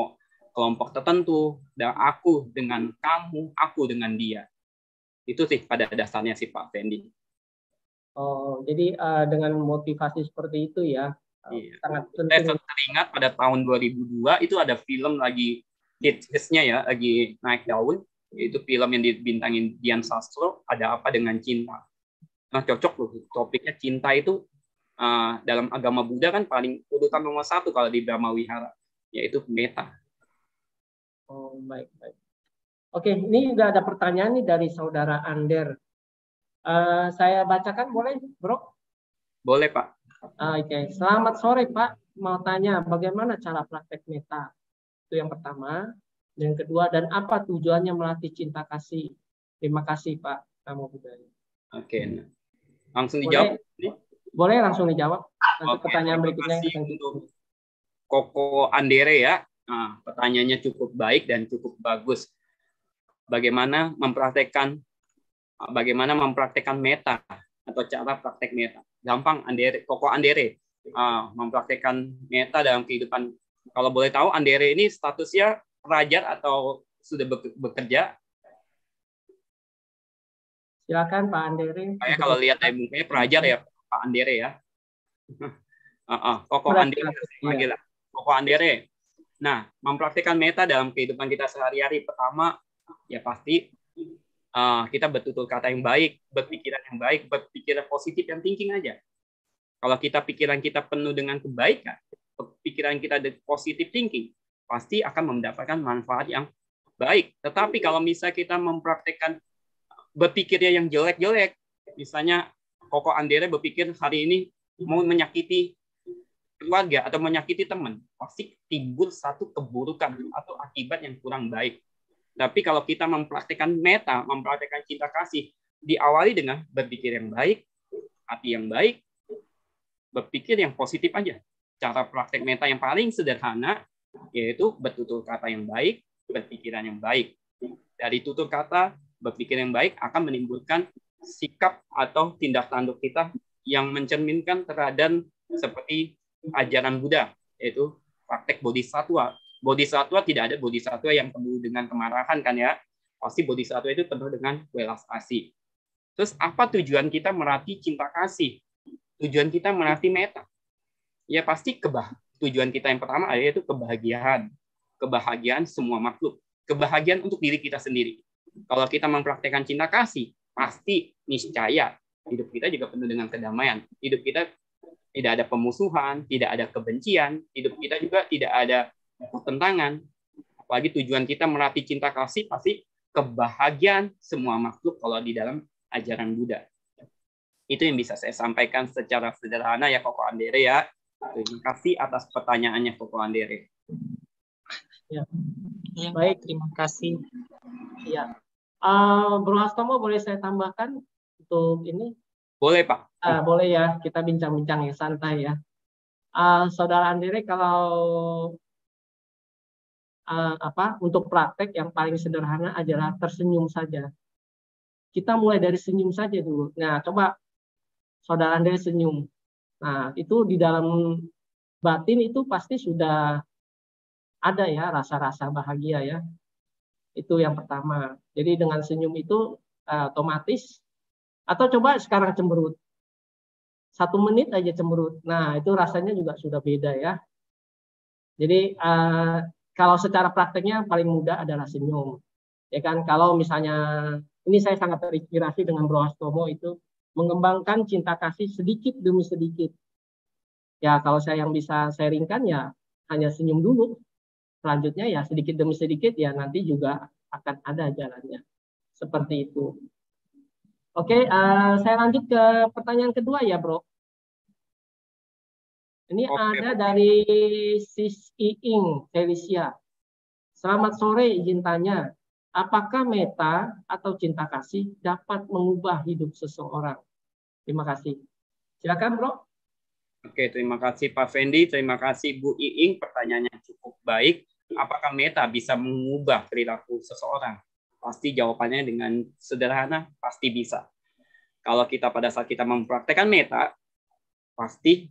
kelompok tertentu, dan aku dengan kamu, aku dengan dia. Itu sih pada dasarnya sih Pak Fendi. Oh, jadi uh, dengan motivasi seperti itu ya, Iya. Sangat penting. Saya teringat pada tahun 2002 itu ada film lagi hitsnya ya, lagi naik daun. Itu film yang dibintangin Dian Sastro, ada apa dengan cinta. Nah cocok loh, topiknya cinta itu uh, dalam agama Buddha kan paling urutan nomor satu kalau di Brahma Wihara, yaitu meta. Oh baik baik. Oke, ini udah ada pertanyaan nih dari saudara Ander. Uh, saya bacakan boleh, bro? Boleh pak. Oke, okay. selamat sore Pak. Mau tanya bagaimana cara praktek meta? Itu yang pertama. Yang kedua, dan apa tujuannya melatih cinta kasih? Terima kasih Pak Kamu Budaya. Oke, okay. langsung dijawab. Boleh, boleh langsung dijawab. Nanti okay. pertanyaan berikutnya yang untuk Koko Andere ya. Nah, pertanyaannya cukup baik dan cukup bagus. Bagaimana mempraktekkan bagaimana mempraktekkan meta atau cara praktek meta? gampang Andere Koko Andere uh, mempraktekkan meta dalam kehidupan. Kalau boleh tahu Andere ini statusnya pelajar atau sudah bekerja? Silakan Pak Andere. Saya kalau lihat dari mukanya pelajar ya. Pak Andere ya. uh, uh, Koko Andere, panggil lah. Koko Andere. Nah, mempraktikkan meta dalam kehidupan kita sehari-hari pertama ya pasti uh, kita bertutur kata yang baik, berpikiran yang baik, berpikiran positif yang thinking aja. Kalau kita pikiran kita penuh dengan kebaikan, pikiran kita positif thinking, pasti akan mendapatkan manfaat yang baik. Tetapi kalau misalnya kita mempraktekkan berpikirnya yang jelek-jelek, misalnya Koko Andere berpikir hari ini mau menyakiti keluarga atau menyakiti teman, pasti timbul satu keburukan atau akibat yang kurang baik. Tapi kalau kita mempraktekkan meta, mempraktekkan cinta kasih, diawali dengan berpikir yang baik, hati yang baik, berpikir yang positif aja. Cara praktek meta yang paling sederhana yaitu bertutur kata yang baik, berpikiran yang baik. Dari tutur kata, berpikir yang baik akan menimbulkan sikap atau tindak tanduk kita yang mencerminkan teladan seperti ajaran Buddha, yaitu praktek bodhisatwa. Bodhisatwa tidak ada bodhisatwa yang penuh dengan kemarahan kan ya. Pasti bodhisatwa itu penuh dengan welas asih. Terus apa tujuan kita melatih cinta kasih? tujuan kita melatih meta? Ya pasti kebah. Tujuan kita yang pertama yaitu kebahagiaan. Kebahagiaan semua makhluk. Kebahagiaan untuk diri kita sendiri. Kalau kita mempraktekkan cinta kasih, pasti niscaya hidup kita juga penuh dengan kedamaian. Hidup kita tidak ada pemusuhan, tidak ada kebencian, hidup kita juga tidak ada pertentangan. Apalagi tujuan kita melatih cinta kasih pasti kebahagiaan semua makhluk kalau di dalam ajaran Buddha. Itu yang bisa saya sampaikan secara sederhana ya Koko Andere ya. Terima kasih atas pertanyaannya Koko Andere. Ya. ya Baik, terima kasih. Ya. Uh, Bro Hastomo boleh saya tambahkan untuk ini? Boleh Pak. Uh, boleh ya, kita bincang-bincang ya santai ya. Uh, Saudara Andere kalau uh, apa untuk praktek yang paling sederhana adalah tersenyum saja. Kita mulai dari senyum saja dulu. Nah, coba saudara Andre senyum. Nah, itu di dalam batin itu pasti sudah ada ya rasa-rasa bahagia ya. Itu yang pertama. Jadi dengan senyum itu uh, otomatis atau coba sekarang cemberut. Satu menit aja cemberut. Nah, itu rasanya juga sudah beda ya. Jadi uh, kalau secara prakteknya paling mudah adalah senyum. Ya kan kalau misalnya ini saya sangat terinspirasi dengan Bro Astomo itu mengembangkan cinta kasih sedikit demi sedikit. Ya kalau saya yang bisa sharingkan ya hanya senyum dulu. Selanjutnya ya sedikit demi sedikit ya nanti juga akan ada jalannya. Seperti itu. Oke, uh, saya lanjut ke pertanyaan kedua ya, Bro. Ini Oke. ada dari Sis Iing Felicia. Selamat sore, izin tanya apakah meta atau cinta kasih dapat mengubah hidup seseorang? Terima kasih. Silakan, Bro. Oke, terima kasih Pak Fendi, terima kasih Bu Iing. Pertanyaannya cukup baik. Apakah meta bisa mengubah perilaku seseorang? Pasti jawabannya dengan sederhana, pasti bisa. Kalau kita pada saat kita mempraktekkan meta, pasti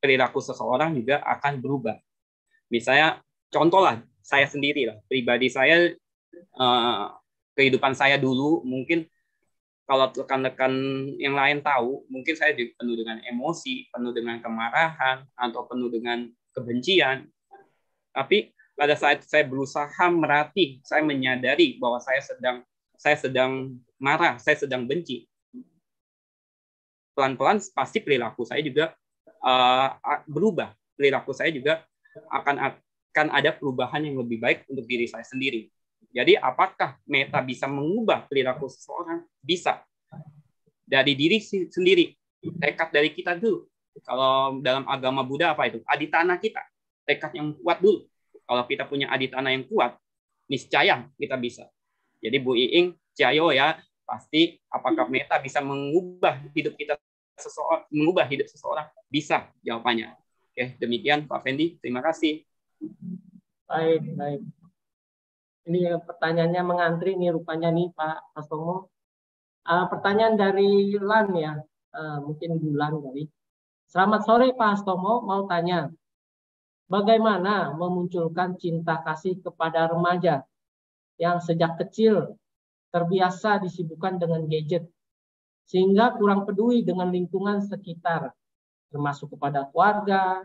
perilaku seseorang juga akan berubah. Misalnya, contohlah saya sendiri lah, pribadi saya uh, kehidupan saya dulu mungkin kalau rekan-rekan yang lain tahu, mungkin saya penuh dengan emosi, penuh dengan kemarahan, atau penuh dengan kebencian. Tapi pada saat saya berusaha meratih, saya menyadari bahwa saya sedang saya sedang marah, saya sedang benci. Pelan-pelan pasti perilaku saya juga uh, berubah. Perilaku saya juga akan akan ada perubahan yang lebih baik untuk diri saya sendiri. Jadi apakah meta bisa mengubah perilaku seseorang? Bisa. Dari diri sendiri. Tekad dari kita dulu. Kalau dalam agama Buddha apa itu? Aditana kita. Tekad yang kuat dulu. Kalau kita punya aditana yang kuat, niscaya kita bisa. Jadi Bu Iing, Ciayo ya, pasti apakah meta bisa mengubah hidup kita seseorang, mengubah hidup seseorang? Bisa jawabannya. Oke, demikian Pak Fendi. Terima kasih. Baik, baik. Ini pertanyaannya mengantri nih rupanya nih Pak Astomo. Uh, pertanyaan dari Lan ya, uh, mungkin bulan kali. Selamat sore Pak Astomo, mau tanya. Bagaimana memunculkan cinta kasih kepada remaja yang sejak kecil terbiasa disibukkan dengan gadget sehingga kurang peduli dengan lingkungan sekitar, termasuk kepada keluarga,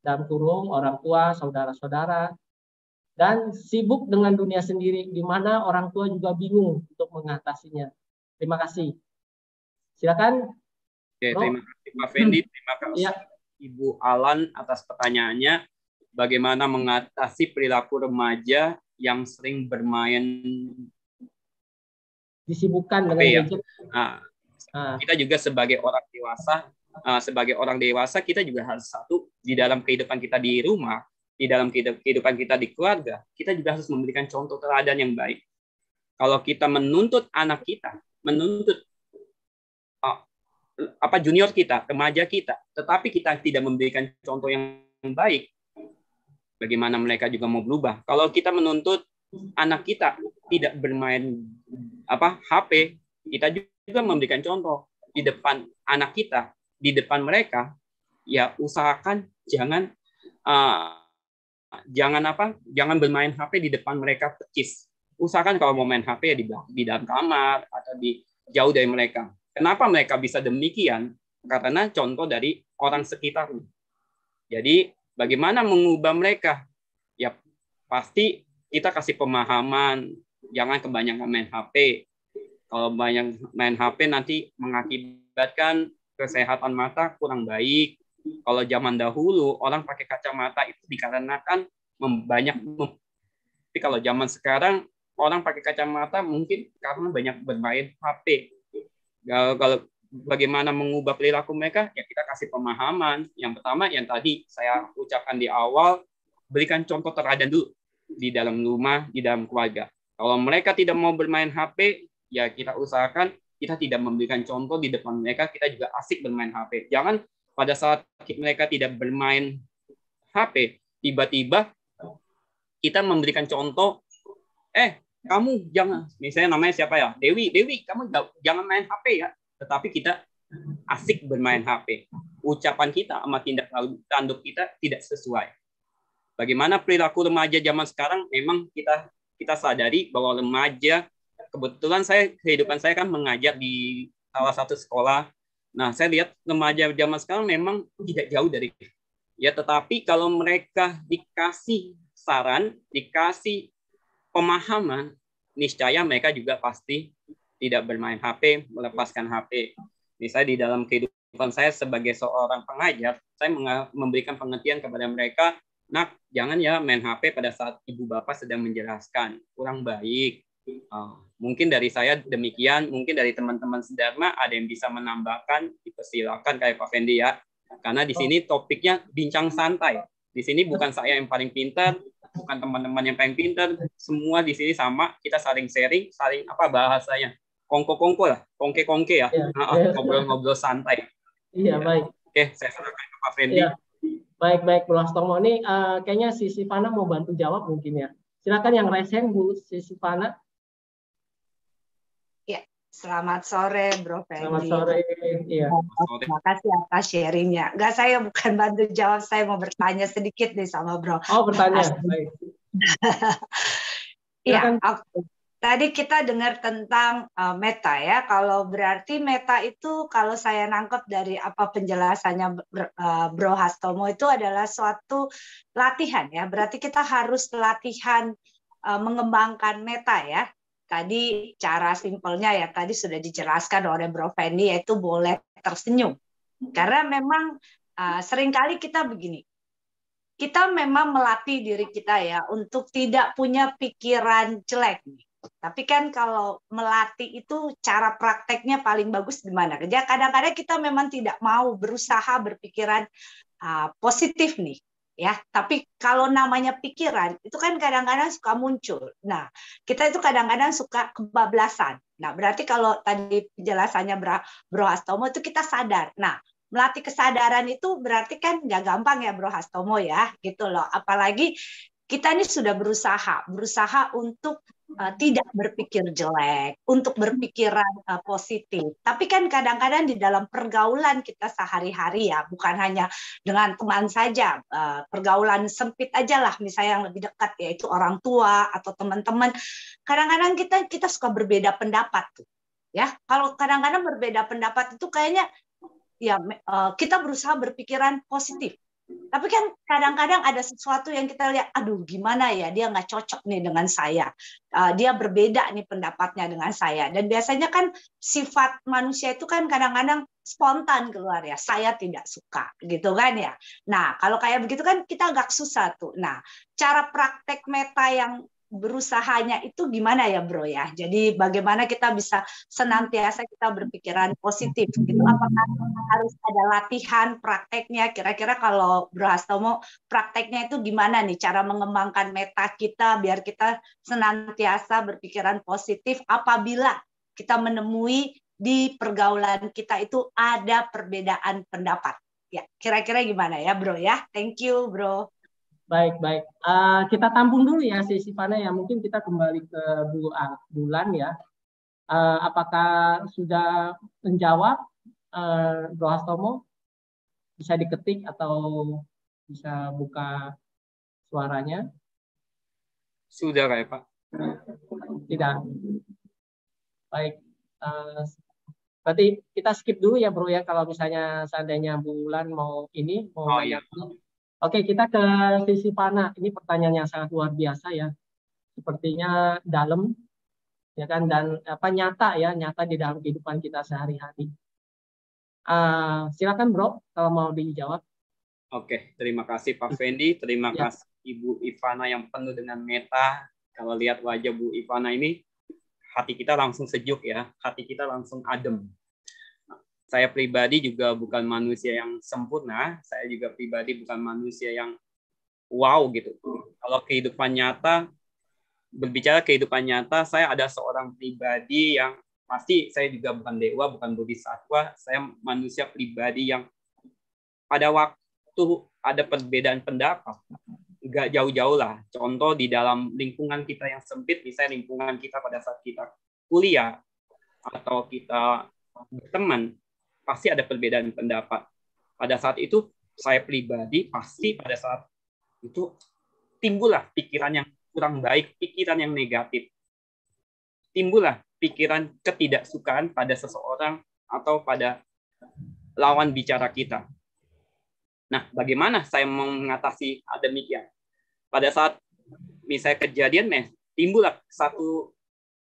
dan kurung orang tua, saudara-saudara, dan sibuk dengan dunia sendiri, di mana orang tua juga bingung untuk mengatasinya. Terima kasih. Silakan. Oke, terima kasih Pak Fendi, terima kasih ya. Ibu Alan atas pertanyaannya. Bagaimana mengatasi perilaku remaja yang sering bermain disibukkan dengan ya. gadget. Nah. Kita juga sebagai orang dewasa, uh, sebagai orang dewasa kita juga harus satu di dalam kehidupan kita di rumah di dalam kehidupan kita di keluarga, kita juga harus memberikan contoh teladan yang baik. Kalau kita menuntut anak kita, menuntut apa junior kita, remaja kita, tetapi kita tidak memberikan contoh yang baik, bagaimana mereka juga mau berubah? Kalau kita menuntut anak kita tidak bermain apa HP, kita juga memberikan contoh di depan anak kita, di depan mereka, ya usahakan jangan uh, jangan apa jangan bermain HP di depan mereka percis usahakan kalau mau main HP ya di, di dalam kamar atau di jauh dari mereka kenapa mereka bisa demikian? Karena contoh dari orang sekitar jadi bagaimana mengubah mereka? Ya pasti kita kasih pemahaman. Jangan kebanyakan main HP kalau banyak main HP nanti mengakibatkan kesehatan mata kurang baik. Kalau zaman dahulu orang pakai kacamata itu dikarenakan banyak tapi kalau zaman sekarang orang pakai kacamata mungkin karena banyak bermain HP. Kalau bagaimana mengubah perilaku mereka ya kita kasih pemahaman. Yang pertama yang tadi saya ucapkan di awal berikan contoh teladan dulu di dalam rumah, di dalam keluarga. Kalau mereka tidak mau bermain HP, ya kita usahakan kita tidak memberikan contoh di depan mereka, kita juga asik bermain HP. Jangan pada saat mereka tidak bermain HP, tiba-tiba kita memberikan contoh, eh kamu jangan, misalnya namanya siapa ya, Dewi, Dewi kamu jangan main HP ya, tetapi kita asik bermain HP. Ucapan kita sama tindak tanduk kita tidak sesuai. Bagaimana perilaku remaja zaman sekarang? Memang kita kita sadari bahwa remaja, kebetulan saya kehidupan saya kan mengajar di salah satu sekolah Nah, saya lihat remaja zaman sekarang memang tidak jauh dari ya tetapi kalau mereka dikasih saran, dikasih pemahaman, niscaya mereka juga pasti tidak bermain HP, melepaskan HP. Misalnya di dalam kehidupan saya sebagai seorang pengajar, saya memberikan pengertian kepada mereka, nak jangan ya main HP pada saat ibu bapak sedang menjelaskan, kurang baik. Uh, mungkin dari saya demikian, mungkin dari teman-teman Sedharma ada yang bisa menambahkan, dipersilakan kayak Pak Fendi ya. Karena di sini topiknya bincang santai. Di sini bukan saya yang paling pintar, bukan teman-teman yang paling pintar, semua di sini sama, kita saling sharing, saling apa bahasanya? Kongko-kongko lah, kongke-kongke ya. ya, ya. Ngobrol-ngobrol santai. Iya, ya. baik. Oke, saya serahkan ke Pak Fendi. Ya. Baik, baik, Bu Lastomo. Ini uh, kayaknya si Sivana mau bantu jawab mungkin ya. Silakan yang resen Bu si Sivana. Selamat sore, Bro Fendi. Selamat sore. Iya. Terima kasih atas sharingnya. Enggak, saya bukan bantu jawab, saya mau bertanya sedikit nih sama Bro. Oh, bertanya. Iya, oke. Tadi kita dengar tentang uh, meta ya. Kalau berarti meta itu kalau saya nangkep dari apa penjelasannya uh, Bro Hastomo itu adalah suatu latihan ya. Berarti kita harus latihan uh, mengembangkan meta ya tadi cara simpelnya ya tadi sudah dijelaskan oleh Bro Fendi yaitu boleh tersenyum. Karena memang uh, sering kali kita begini. Kita memang melatih diri kita ya untuk tidak punya pikiran jelek Tapi kan kalau melatih itu cara prakteknya paling bagus di mana? Kadang-kadang kita memang tidak mau berusaha berpikiran uh, positif nih ya. Tapi kalau namanya pikiran itu kan kadang-kadang suka muncul. Nah kita itu kadang-kadang suka kebablasan. Nah berarti kalau tadi penjelasannya Bro Hastomo itu kita sadar. Nah melatih kesadaran itu berarti kan nggak gampang ya Bro Hastomo ya gitu loh. Apalagi kita ini sudah berusaha berusaha untuk uh, tidak berpikir jelek, untuk berpikiran uh, positif. Tapi kan kadang-kadang di dalam pergaulan kita sehari-hari ya, bukan hanya dengan teman saja, uh, pergaulan sempit aja lah, misalnya yang lebih dekat yaitu orang tua atau teman-teman. Kadang-kadang kita kita suka berbeda pendapat tuh. ya. Kalau kadang-kadang berbeda pendapat itu kayaknya ya uh, kita berusaha berpikiran positif. Tapi kan kadang-kadang ada sesuatu yang kita lihat, aduh gimana ya dia nggak cocok nih dengan saya, uh, dia berbeda nih pendapatnya dengan saya. Dan biasanya kan sifat manusia itu kan kadang-kadang spontan keluar ya, saya tidak suka gitu kan ya. Nah kalau kayak begitu kan kita agak susah tuh. Nah cara praktek meta yang berusahanya itu gimana ya bro ya? Jadi bagaimana kita bisa senantiasa kita berpikiran positif gitu? Apakah harus ada latihan prakteknya? Kira-kira kalau bro Hastomo prakteknya itu gimana nih? Cara mengembangkan meta kita biar kita senantiasa berpikiran positif apabila kita menemui di pergaulan kita itu ada perbedaan pendapat. Ya kira-kira gimana ya bro ya? Thank you bro Baik, baik. Uh, kita tampung dulu ya si Sivana ya. Mungkin kita kembali ke bulan ya. Uh, apakah sudah menjawab uh, Bro Hastomo? Bisa diketik atau bisa buka suaranya? Sudah kayak Pak. Tidak. Baik. Uh, berarti kita skip dulu ya Bro ya kalau misalnya seandainya bulan mau ini mau oh, iya. Oke, kita ke sisi panah. Ini pertanyaan yang sangat luar biasa ya. Sepertinya dalam ya kan dan apa nyata ya, nyata di dalam kehidupan kita sehari-hari. Uh, silakan Bro kalau mau dijawab. Oke, terima kasih Pak Fendi, terima ya. kasih Ibu Ivana yang penuh dengan meta. Kalau lihat wajah Bu Ivana ini, hati kita langsung sejuk ya, hati kita langsung adem saya pribadi juga bukan manusia yang sempurna, saya juga pribadi bukan manusia yang wow gitu. Kalau kehidupan nyata, berbicara kehidupan nyata, saya ada seorang pribadi yang pasti saya juga bukan dewa, bukan bodhisatwa, saya manusia pribadi yang pada waktu ada perbedaan pendapat, nggak jauh-jauh lah. Contoh di dalam lingkungan kita yang sempit, misalnya lingkungan kita pada saat kita kuliah atau kita berteman, pasti ada perbedaan pendapat. Pada saat itu saya pribadi pasti pada saat itu timbullah pikiran yang kurang baik, pikiran yang negatif. Timbullah pikiran ketidaksukaan pada seseorang atau pada lawan bicara kita. Nah, bagaimana saya mengatasi demikian? Pada saat misalnya kejadian, timbullah satu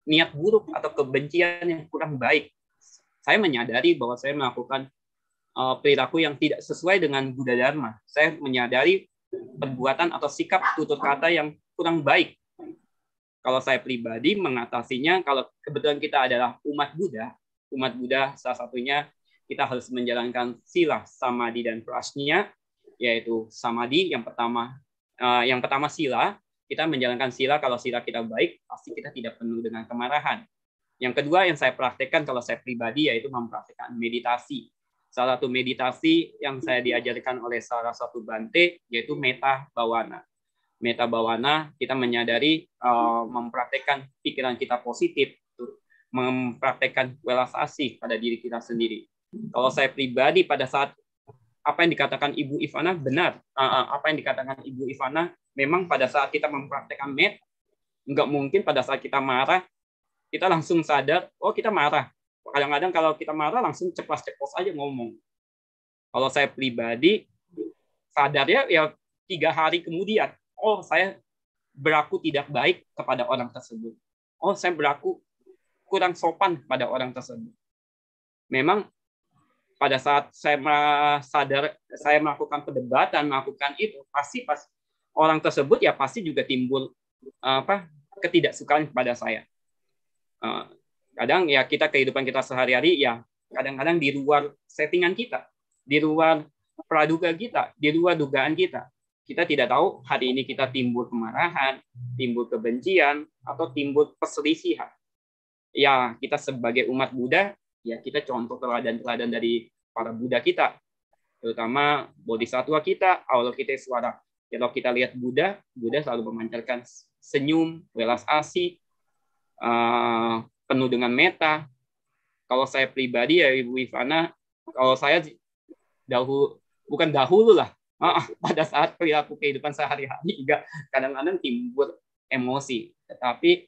niat buruk atau kebencian yang kurang baik saya menyadari bahwa saya melakukan uh, perilaku yang tidak sesuai dengan Buddha Dharma. Saya menyadari perbuatan atau sikap tutur kata yang kurang baik. Kalau saya pribadi mengatasinya, kalau kebetulan kita adalah umat Buddha, umat Buddha salah satunya kita harus menjalankan sila, samadhi, dan prasnya, yaitu samadhi yang pertama, uh, yang pertama sila, kita menjalankan sila, kalau sila kita baik, pasti kita tidak penuh dengan kemarahan. Yang kedua yang saya praktekkan kalau saya pribadi yaitu mempraktekkan meditasi. Salah satu meditasi yang saya diajarkan oleh salah satu bante yaitu meta bawana. Meta bawana kita menyadari uh, mempraktekkan pikiran kita positif, mempraktekkan welas asih pada diri kita sendiri. Kalau saya pribadi pada saat apa yang dikatakan Ibu Ivana benar. Uh, apa yang dikatakan Ibu Ivana memang pada saat kita mempraktekkan met, nggak mungkin pada saat kita marah kita langsung sadar, oh kita marah. Kadang-kadang kalau kita marah langsung ceplas-ceplos aja ngomong. Kalau saya pribadi sadar ya, ya tiga hari kemudian, oh saya berlaku tidak baik kepada orang tersebut. Oh saya berlaku kurang sopan pada orang tersebut. Memang pada saat saya sadar saya melakukan perdebatan melakukan itu pasti pas orang tersebut ya pasti juga timbul apa ketidaksukaan kepada saya Eh, kadang ya kita kehidupan kita sehari-hari ya kadang-kadang di luar settingan kita, di luar praduga kita, di luar dugaan kita. Kita tidak tahu hari ini kita timbul kemarahan, timbul kebencian, atau timbul perselisihan. Ya, kita sebagai umat Buddha, ya kita contoh teladan-teladan dari para Buddha kita, terutama bodhisatwa kita, Avalokitesvara. Kalau kita lihat Buddha, Buddha selalu memancarkan senyum, welas asih, uh, penuh dengan meta. Kalau saya pribadi ya Ibu Ivana, kalau saya dahulu bukan dahulu lah, uh, pada saat perilaku kehidupan sehari-hari juga kadang-kadang timbul emosi. Tetapi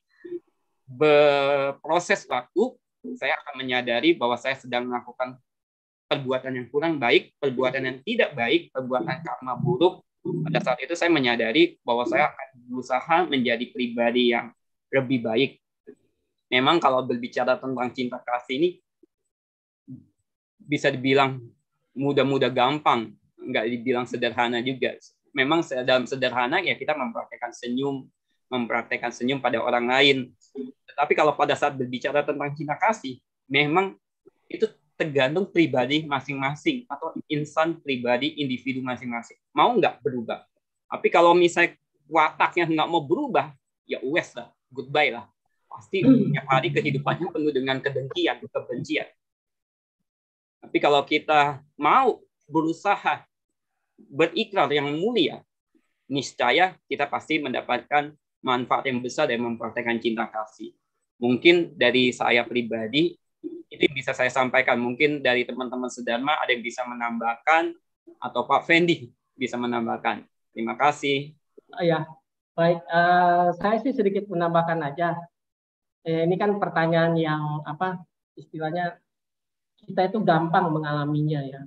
berproses waktu saya akan menyadari bahwa saya sedang melakukan perbuatan yang kurang baik, perbuatan yang tidak baik, perbuatan karma buruk. Pada saat itu saya menyadari bahwa saya akan berusaha menjadi pribadi yang lebih baik. Memang kalau berbicara tentang cinta kasih ini bisa dibilang mudah-mudah gampang, nggak dibilang sederhana juga. Memang dalam sederhana ya kita mempraktekkan senyum, mempraktekkan senyum pada orang lain. Tetapi kalau pada saat berbicara tentang cinta kasih, memang itu tergantung pribadi masing-masing atau insan pribadi individu masing-masing. Mau nggak berubah? Tapi kalau misalnya wataknya nggak mau berubah, ya wes lah, goodbye lah. Pasti tiap hari kehidupannya penuh dengan kedengkian, kebencian. Tapi kalau kita mau berusaha berikrar yang mulia, niscaya kita pasti mendapatkan manfaat yang besar dari mempraktekkan cinta kasih. Mungkin dari saya pribadi, ini bisa saya sampaikan. Mungkin dari teman-teman Sedharma ada yang bisa menambahkan atau Pak Fendi bisa menambahkan. Terima kasih. Oh, ya, baik. Uh, saya sih sedikit menambahkan aja. Eh, ini kan pertanyaan yang apa istilahnya kita itu gampang mengalaminya ya.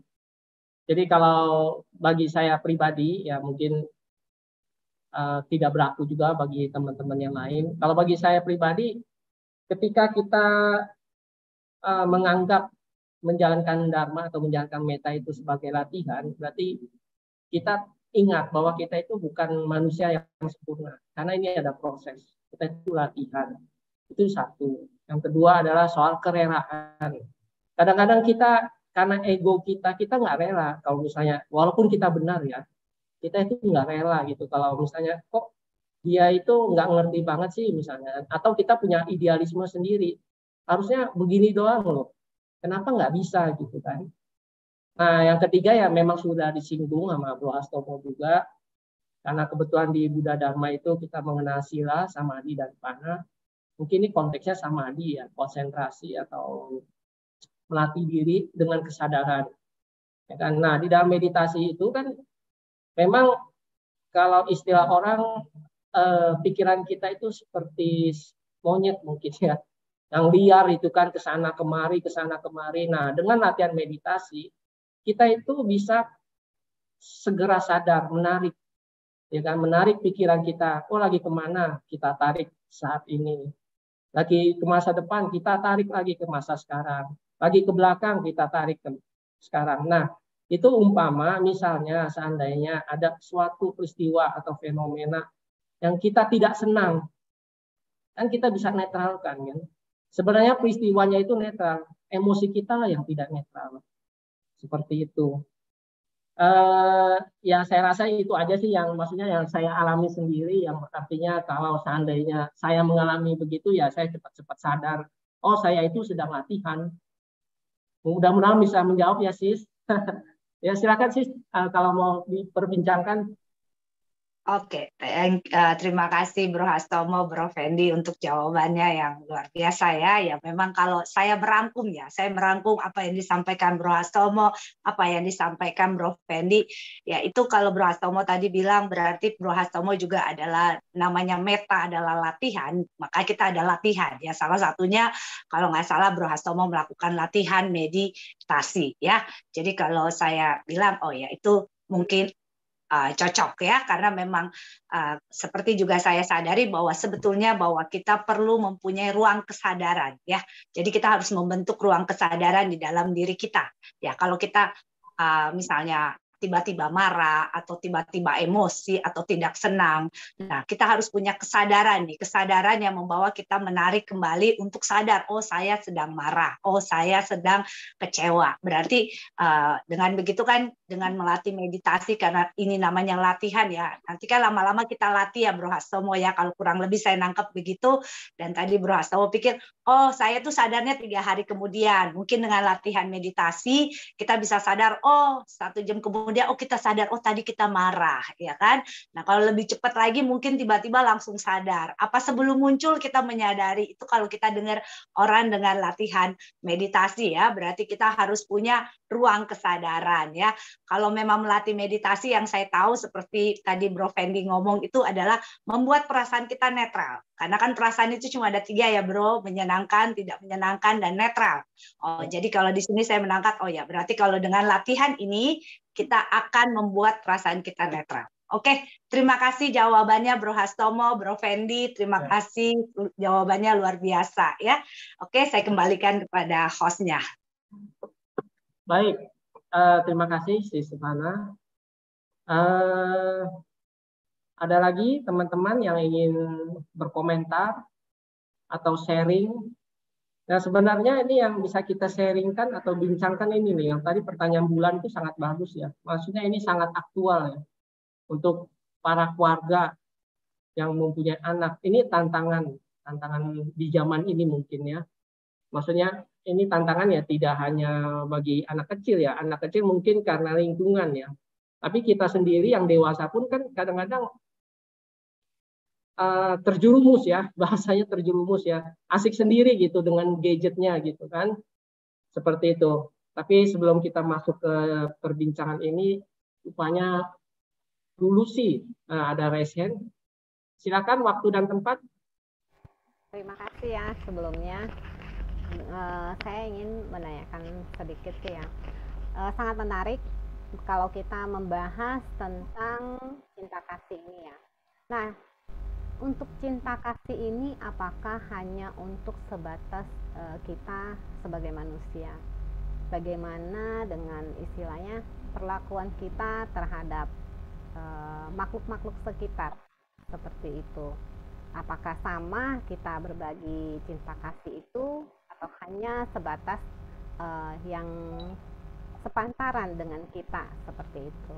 Jadi kalau bagi saya pribadi ya mungkin uh, tidak berlaku juga bagi teman-teman yang lain. Kalau bagi saya pribadi, ketika kita uh, menganggap menjalankan dharma atau menjalankan meta itu sebagai latihan, berarti kita ingat bahwa kita itu bukan manusia yang sempurna, karena ini ada proses. Kita itu latihan. Itu satu. Yang kedua adalah soal kerelaan. Kadang-kadang kita karena ego kita kita nggak rela kalau misalnya walaupun kita benar ya kita itu nggak rela gitu kalau misalnya kok dia itu nggak ngerti banget sih misalnya atau kita punya idealisme sendiri harusnya begini doang loh. Kenapa nggak bisa gitu kan? Nah, yang ketiga ya memang sudah disinggung sama Bro Astomo juga. Karena kebetulan di Buddha Dharma itu kita mengenal sila, samadhi, dan pana. Mungkin ini konteksnya samadhi ya, konsentrasi atau melatih diri dengan kesadaran. Ya kan? Nah, di dalam meditasi itu kan memang kalau istilah orang eh, pikiran kita itu seperti monyet mungkin ya yang liar itu kan ke sana kemari, ke sana kemari. Nah, dengan latihan meditasi, kita itu bisa segera sadar, menarik, ya kan, menarik pikiran kita. Oh, lagi ke mana? Kita tarik saat ini. Lagi ke masa depan, kita tarik lagi ke masa sekarang. Lagi ke belakang, kita tarik ke sekarang. Nah, itu umpama misalnya seandainya ada suatu peristiwa atau fenomena yang kita tidak senang, kan kita bisa netralkan kan Sebenarnya peristiwanya itu netral, emosi kita yang tidak netral. Seperti itu. Uh, ya saya rasa itu aja sih yang maksudnya yang saya alami sendiri yang artinya kalau seandainya saya mengalami begitu ya saya cepat-cepat sadar oh saya itu sedang latihan. Mudah-mudahan bisa menjawab ya sis. Ya silakan sis. Uh, kalau mau diperbincangkan Oke, uh, terima kasih Bro Hastomo, Bro Fendi untuk jawabannya yang luar biasa ya. Ya memang kalau saya merangkum ya, saya merangkum apa yang disampaikan Bro Hastomo, apa yang disampaikan Bro Fendi. Ya itu kalau Bro Hastomo tadi bilang berarti Bro Hastomo juga adalah namanya meta adalah latihan, maka kita ada latihan ya. Salah satunya kalau nggak salah Bro Hastomo melakukan latihan meditasi ya. Jadi kalau saya bilang oh ya itu mungkin uh, cocok ya karena memang uh, seperti juga saya sadari bahwa sebetulnya bahwa kita perlu mempunyai ruang kesadaran ya jadi kita harus membentuk ruang kesadaran di dalam diri kita ya kalau kita uh, misalnya tiba-tiba marah atau tiba-tiba emosi atau tidak senang. Nah, kita harus punya kesadaran nih, kesadaran yang membawa kita menarik kembali untuk sadar, oh saya sedang marah, oh saya sedang kecewa. Berarti uh, dengan begitu kan dengan melatih meditasi karena ini namanya latihan ya. Nanti kan lama-lama kita latih ya Bro Hastomo ya. Kalau kurang lebih saya nangkep begitu. Dan tadi Bro Hastomo pikir, oh saya tuh sadarnya tiga hari kemudian. Mungkin dengan latihan meditasi kita bisa sadar, oh satu jam kemudian oh kita sadar oh tadi kita marah ya kan? Nah kalau lebih cepat lagi mungkin tiba-tiba langsung sadar. Apa sebelum muncul kita menyadari itu kalau kita dengar orang dengan latihan meditasi ya berarti kita harus punya ruang kesadaran ya Kalau memang melatih meditasi yang saya tahu seperti tadi Bro Fendi ngomong itu adalah membuat perasaan kita netral. Karena kan perasaan itu cuma ada tiga ya Bro, menyenangkan, tidak menyenangkan, dan netral. Oh, jadi kalau di sini saya menangkap, oh ya berarti kalau dengan latihan ini kita akan membuat perasaan kita netral. Oke, terima kasih jawabannya Bro Hastomo, Bro Fendi. Terima ya. kasih jawabannya luar biasa ya. Oke, saya kembalikan kepada hostnya. Baik, uh, terima kasih Si Stefana. Uh, ada lagi teman-teman yang ingin berkomentar atau sharing. Nah sebenarnya ini yang bisa kita sharingkan atau bincangkan ini nih, yang tadi pertanyaan bulan itu sangat bagus ya. Maksudnya ini sangat aktual ya untuk para keluarga yang mempunyai anak. Ini tantangan, tantangan di zaman ini mungkin ya. Maksudnya ini tantangan ya tidak hanya bagi anak kecil ya. Anak kecil mungkin karena lingkungan ya. Tapi kita sendiri yang dewasa pun kan kadang-kadang uh, terjerumus ya, bahasanya terjerumus ya. Asik sendiri gitu dengan gadgetnya gitu kan. Seperti itu. Tapi sebelum kita masuk ke perbincangan ini, rupanya dulu sih uh, ada resen. Silakan waktu dan tempat. Terima kasih ya sebelumnya. Uh, saya ingin menanyakan sedikit sih ya. Uh, sangat menarik kalau kita membahas tentang cinta kasih ini ya. Nah, untuk cinta kasih ini apakah hanya untuk sebatas uh, kita sebagai manusia? Bagaimana dengan istilahnya perlakuan kita terhadap makhluk-makhluk uh, sekitar seperti itu. Apakah sama kita berbagi cinta kasih itu atau hanya sebatas uh, yang sepantaran dengan kita seperti itu?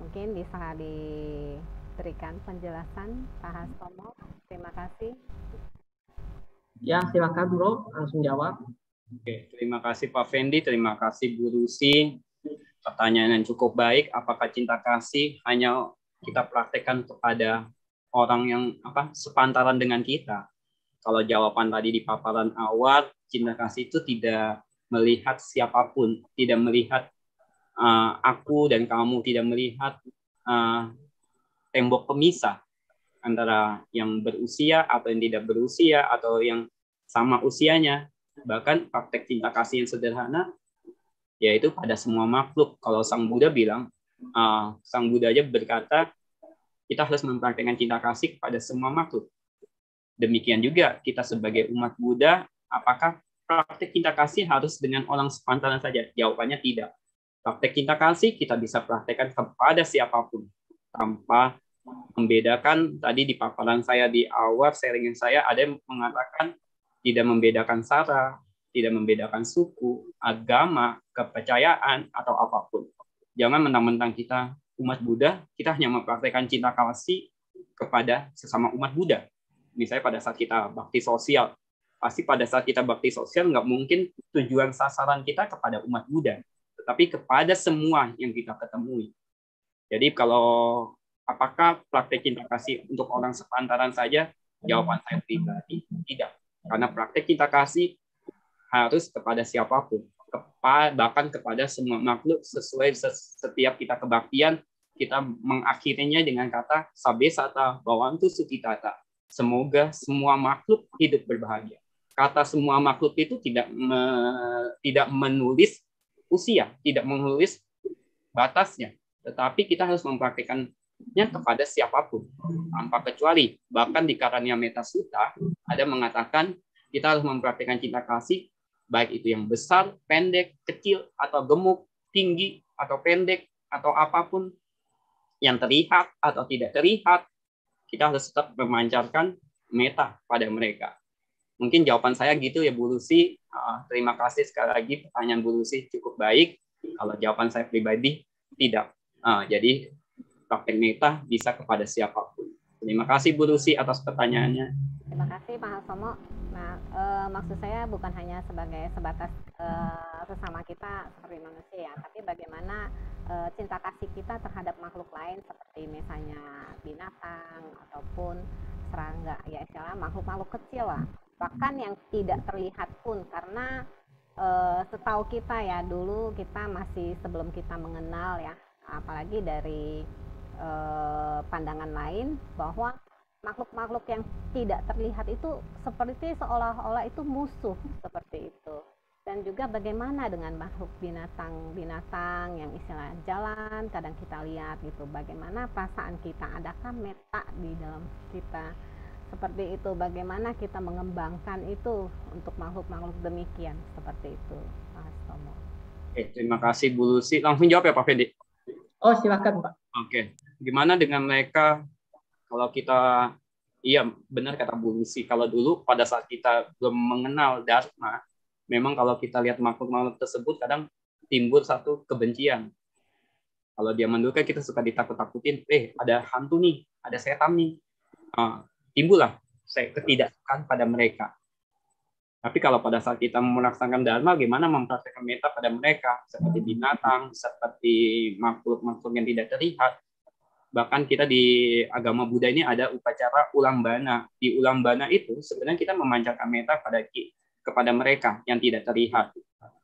Mungkin bisa diberikan penjelasan Pak Hastomo. Terima kasih. Ya, silakan Bro, langsung jawab. Oke, terima kasih Pak Fendi, terima kasih Bu Rusi pertanyaan yang cukup baik. Apakah cinta kasih hanya kita praktekkan kepada orang yang apa sepantaran dengan kita? Kalau jawaban tadi di paparan awal, cinta kasih itu tidak melihat siapa pun, tidak melihat uh, aku dan kamu, tidak melihat uh, tembok pemisah antara yang berusia atau yang tidak berusia atau yang sama usianya. Bahkan praktek cinta kasih yang sederhana yaitu pada semua makhluk. Kalau Sang Buddha bilang, uh, Sang Buddha aja berkata, kita harus mempraktekkan cinta kasih kepada semua makhluk. Demikian juga kita sebagai umat Buddha, apakah praktek cinta kasih harus dengan orang sepantaran saja? Jawabannya tidak. Praktek cinta kasih kita bisa praktekkan kepada siapa pun tanpa membedakan tadi di paparan saya di awal sharing saya ada yang mengatakan tidak membedakan sara, tidak membedakan suku, agama, kepercayaan, atau apa pun. Jangan mentang-mentang kita umat Buddha, kita hanya mempraktekkan cinta kasih kepada sesama umat Buddha. Misalnya pada saat kita bakti sosial, pasti pada saat kita bakti sosial nggak mungkin tujuan sasaran kita kepada umat Buddha, tetapi kepada semua yang kita ketemui. Jadi kalau apakah praktek cinta kasih untuk orang sepantaran saja? Jawaban saya pribadi tidak. Karena praktek cinta kasih harus kepada siapa pun, bahkan kepada semua makhluk sesuai setiap kita kebaktian kita mengakhirinya dengan kata sabe sata bawantu sukitata. Semoga semua makhluk hidup berbahagia. Kata semua makhluk itu tidak me, tidak menulis usia, tidak menulis batasnya, tetapi kita harus mempraktikannya kepada siapa pun tanpa kecuali. Bahkan di Karania Meta Sutta ada mengatakan kita harus mempraktikkan cinta kasih baik itu yang besar, pendek, kecil, atau gemuk, tinggi, atau pendek, atau apa pun yang terlihat atau tidak terlihat, kita harus tetap memancarkan meta pada mereka. Mungkin jawaban saya gitu ya Bu Lucy. Uh, terima kasih sekali lagi pertanyaan Bu Lucy cukup baik. Kalau jawaban saya pribadi tidak. Uh, jadi praktek meta bisa kepada siapa pun. Terima kasih Bu Lucy atas pertanyaannya. Terima kasih Pak Hasomo. Nah, e, maksud saya bukan hanya sebagai sebatas e, sesama kita seperti manusia ya, tapi bagaimana e, cinta kasih kita terhadap makhluk lain seperti misalnya binatang ataupun serangga ya istilah makhluk-makhluk kecil lah. Bahkan yang tidak terlihat pun karena uh, setahu kita ya dulu kita masih sebelum kita mengenal ya apalagi dari uh, pandangan lain bahwa makhluk-makhluk yang tidak terlihat itu seperti seolah-olah itu musuh seperti itu. Dan juga bagaimana dengan makhluk binatang-binatang yang istilah jalan kadang kita lihat gitu. Bagaimana perasaan kita? Adakah meta di dalam kita seperti itu? Bagaimana kita mengembangkan itu untuk makhluk-makhluk demikian seperti itu Mas Tomo Oke, terima kasih Bu Lucy. Langsung jawab ya Pak Fedi Oh silakan Pak. Oke. Gimana dengan mereka kalau kita iya benar kata Bu Lucy kalau dulu pada saat kita belum mengenal Dharma memang kalau kita lihat makhluk-makhluk tersebut kadang timbul satu kebencian. Kalau dia menduga kita suka ditakut-takutin, eh ada hantu nih, ada setan nih. Uh, timbullah saya ketidaksukaan pada mereka. Tapi kalau pada saat kita melaksanakan dharma, gimana mempraktekkan meta pada mereka, seperti binatang, seperti makhluk-makhluk yang tidak terlihat. Bahkan kita di agama Buddha ini ada upacara ulang bana. Di ulang bana itu sebenarnya kita memancarkan meta pada kepada mereka yang tidak terlihat.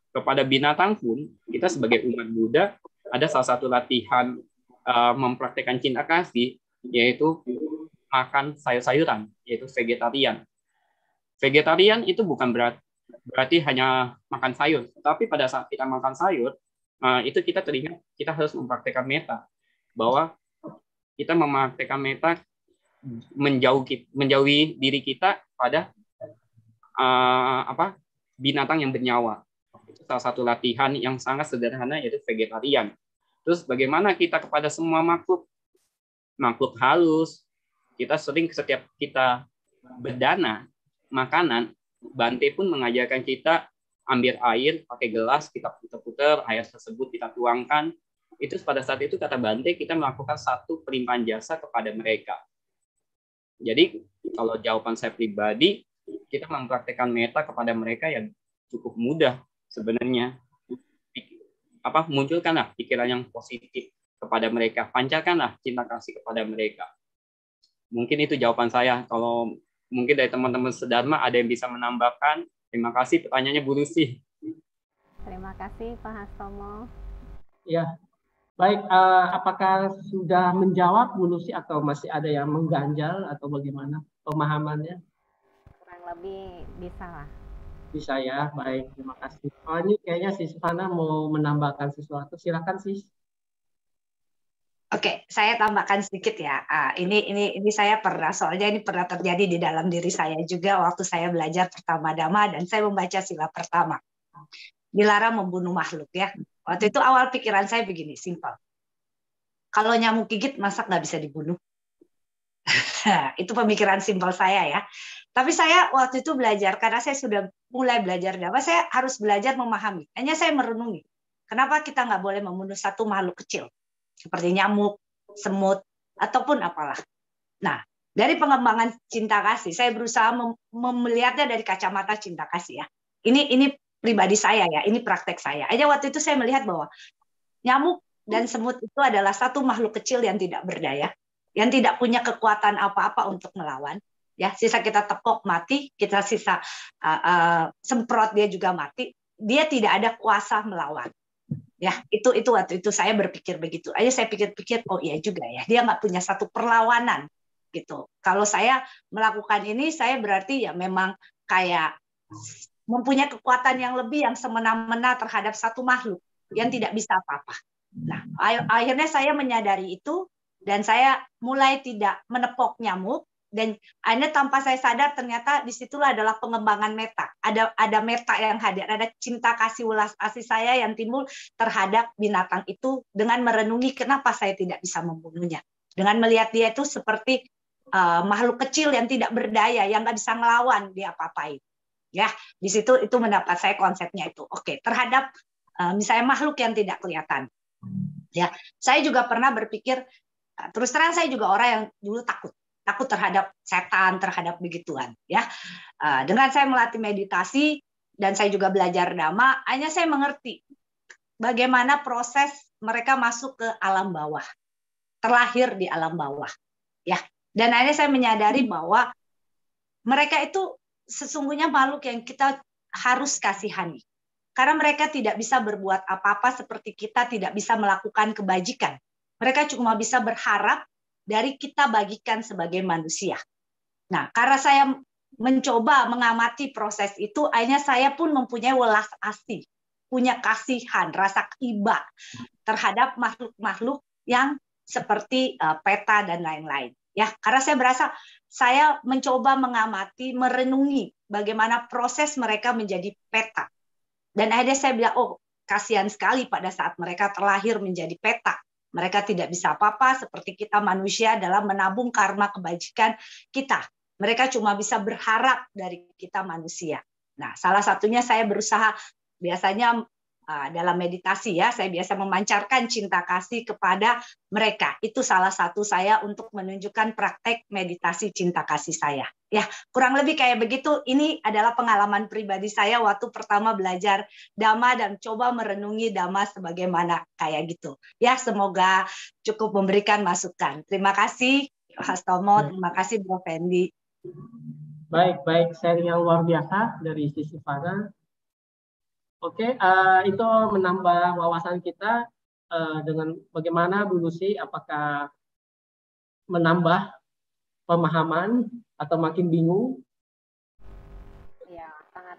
Kepada binatang pun, kita sebagai umat Buddha ada salah satu latihan uh, mempraktekkan cinta kasih, yaitu makan sayur-sayuran, yaitu vegetarian. Vegetarian itu bukan berat, berarti hanya makan sayur, tapi pada saat kita makan sayur, uh, itu kita teringat kita harus mempraktekkan meta, bahwa kita mempraktekkan meta menjauhi menjauhi diri kita pada uh, apa binatang yang bernyawa. Itu salah satu latihan yang sangat sederhana yaitu vegetarian. Terus bagaimana kita kepada semua makhluk makhluk halus kita sering setiap kita berdana makanan Bante pun mengajarkan kita ambil air pakai gelas kita putar-putar air tersebut kita tuangkan itu pada saat itu kata Bante kita melakukan satu pelimpahan jasa kepada mereka. Jadi kalau jawaban saya pribadi kita mempraktekkan meta kepada mereka yang cukup mudah sebenarnya. Apa munculkanlah pikiran yang positif kepada mereka. Pancarkanlah cinta kasih kepada mereka. Mungkin itu jawaban saya. Kalau mungkin dari teman-teman sedharma ada yang bisa menambahkan terima kasih. Pertanyaannya Bu Lucy. Terima kasih Pak Hastomo. Ya baik uh, apakah sudah menjawab Bu Lucy atau masih ada yang mengganjal atau bagaimana pemahamannya lebih bisa lah. Bisa ya, baik. Terima kasih. Oh ini kayaknya si Susana mau menambahkan sesuatu. Silakan sis. Oke, saya tambahkan sedikit ya. Uh, ini ini ini saya pernah soalnya ini pernah terjadi di dalam diri saya juga waktu saya belajar pertama dama dan saya membaca sila pertama. Dilarang membunuh makhluk ya. Waktu itu awal pikiran saya begini, simpel. Kalau nyamuk gigit masa nggak bisa dibunuh? itu pemikiran simpel saya ya. Tapi saya waktu itu belajar karena saya sudah mulai belajar Dhamma, saya harus belajar memahami. Hanya saya merenungi, kenapa kita nggak boleh membunuh satu makhluk kecil seperti nyamuk, semut, ataupun apalah. Nah, dari pengembangan cinta kasih, saya berusaha mem melihatnya dari kacamata cinta kasih ya. Ini ini pribadi saya ya, ini praktek saya. Aja waktu itu saya melihat bahwa nyamuk dan semut itu adalah satu makhluk kecil yang tidak berdaya, yang tidak punya kekuatan apa-apa untuk melawan. Ya sisa kita tepok mati. Kita sisa uh, uh, semprot dia juga mati. Dia tidak ada kuasa melawan. Ya itu itu waktu itu saya berpikir begitu. Aja saya pikir-pikir oh iya juga ya dia nggak punya satu perlawanan gitu. Kalau saya melakukan ini saya berarti ya memang kayak mempunyai kekuatan yang lebih yang semena-mena terhadap satu makhluk yang tidak bisa apa-apa. Nah akhirnya saya menyadari itu dan saya mulai tidak menepok nyamuk dan akhirnya tanpa saya sadar ternyata di situlah adalah pengembangan meta. Ada ada meta yang hadir ada cinta kasih ulas kasih saya yang timbul terhadap binatang itu dengan merenungi kenapa saya tidak bisa membunuhnya. Dengan melihat dia itu seperti uh, makhluk kecil yang tidak berdaya yang nggak bisa ngelawan dia apa-apain ya di situ itu mendapat saya konsepnya itu oke terhadap uh, misalnya makhluk yang tidak kelihatan ya saya juga pernah berpikir terus terang saya juga orang yang dulu takut takut terhadap setan, terhadap begituan. Ya, eh, dengan saya melatih meditasi dan saya juga belajar dhamma, hanya saya mengerti bagaimana proses mereka masuk ke alam bawah, terlahir di alam bawah. Ya, dan akhirnya saya menyadari bahwa mereka itu sesungguhnya makhluk yang kita harus kasihani. Karena mereka tidak bisa berbuat apa-apa seperti kita tidak bisa melakukan kebajikan. Mereka cuma bisa berharap dari kita bagikan sebagai manusia. Nah, karena saya mencoba mengamati proses itu, akhirnya saya pun mempunyai welas asih, punya kasihan, rasa iba terhadap makhluk-makhluk yang seperti uh, peta dan lain-lain. Ya, karena saya berasa saya mencoba mengamati, merenungi bagaimana proses mereka menjadi peta. Dan akhirnya saya bilang, oh kasihan sekali pada saat mereka terlahir menjadi peta. Mereka tidak bisa apa-apa seperti kita manusia dalam menabung karma kebajikan kita. Mereka cuma bisa berharap dari kita manusia. Nah, salah satunya saya berusaha biasanya dalam meditasi ya saya biasa memancarkan cinta kasih kepada mereka. Itu salah satu saya untuk menunjukkan praktek meditasi cinta kasih saya. Ya kurang lebih kayak begitu. Ini adalah pengalaman pribadi saya waktu pertama belajar dhamma dan coba merenungi dhamma sebagaimana kayak gitu. Ya semoga cukup memberikan masukan. Terima kasih Hastomo. Terima kasih Bro Fendi. Baik baik. Sharing yang luar biasa dari sisi Fana Oke, uh, itu menambah wawasan kita uh, dengan bagaimana Bu Lucy, apakah menambah pemahaman atau makin bingung? Ya, sangat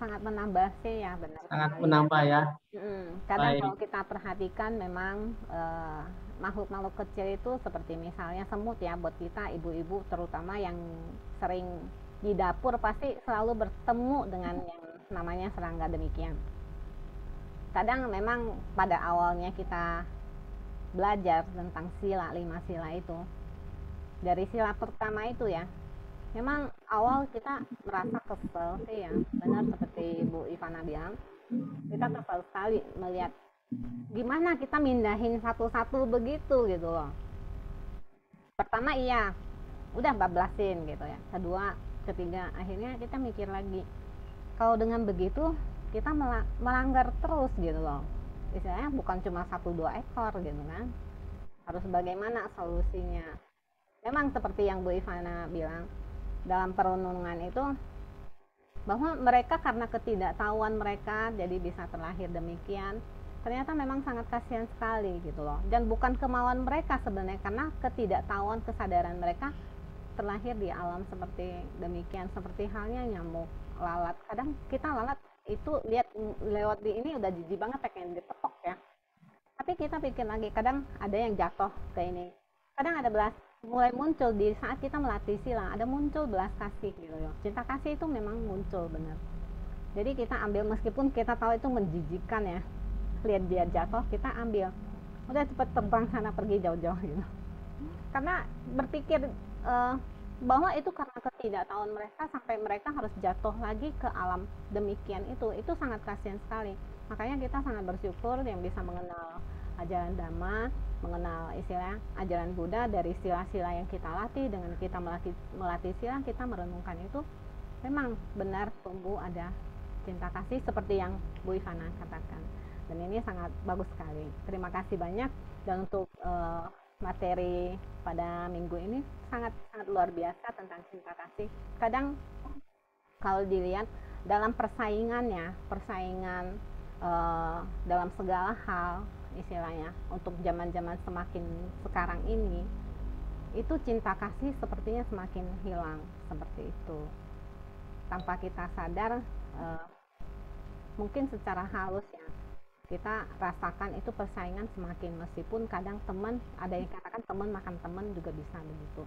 sangat menambah sih ya benar. Sangat menambah ya. Hmm, kadang Baik. kalau kita perhatikan memang uh, makhluk-makhluk kecil itu seperti misalnya semut ya buat kita ibu-ibu terutama yang sering di dapur pasti selalu bertemu dengan yang namanya serangga demikian. Kadang memang pada awalnya kita belajar tentang sila, lima sila itu. Dari sila pertama itu ya, memang awal kita merasa kesel sih ya, benar seperti Bu Ivana bilang, kita kesel sekali melihat gimana kita mindahin satu-satu begitu gitu loh. Pertama iya, udah bablasin gitu ya. Kedua, ketiga, akhirnya kita mikir lagi, kalau dengan begitu kita melanggar terus gitu loh. Istilahnya bukan cuma satu dua ekor gitu kan. Harus bagaimana solusinya? Memang seperti yang Bu Ivana bilang dalam perenungan itu bahwa mereka karena ketidaktahuan mereka jadi bisa terlahir demikian ternyata memang sangat kasihan sekali gitu loh. Dan bukan kemauan mereka sebenarnya karena ketidaktahuan kesadaran mereka terlahir di alam seperti demikian seperti halnya nyamuk lalat. Kadang kita lalat itu lihat lewat di ini udah jijik banget pengen ditepok ya. Tapi kita pikir lagi kadang ada yang jatuh ke ini. Kadang ada belas mulai muncul di saat kita melatih silang ada muncul belas kasih gitu loh. Cinta kasih itu memang muncul benar. Jadi kita ambil meskipun kita tahu itu menjijikan ya. Lihat dia jatuh kita ambil. Udah cepet terbang sana pergi jauh-jauh gitu. Karena berpikir uh, bahwa itu karena ketidaktahuan mereka sampai mereka harus jatuh lagi ke alam demikian itu. Itu sangat kasihan sekali. Makanya kita sangat bersyukur yang bisa mengenal ajaran Dhamma mengenal istilah ajaran Buddha dari sila-sila yang kita latih. Dengan kita melatih melatih sila kita merenungkan itu memang benar tumbuh ada cinta kasih seperti yang Bu Ivana katakan. Dan ini sangat bagus sekali. Terima kasih banyak. Dan untuk uh, materi pada minggu ini sangat sangat luar biasa tentang cinta kasih. Kadang kalau dilihat dalam persaingannya, persaingan uh, dalam segala hal istilahnya untuk zaman-zaman semakin sekarang ini itu cinta kasih sepertinya semakin hilang seperti itu tanpa kita sadar uh, mungkin secara halus ya kita rasakan itu persaingan semakin meskipun kadang teman ada yang katakan teman makan teman juga bisa begitu.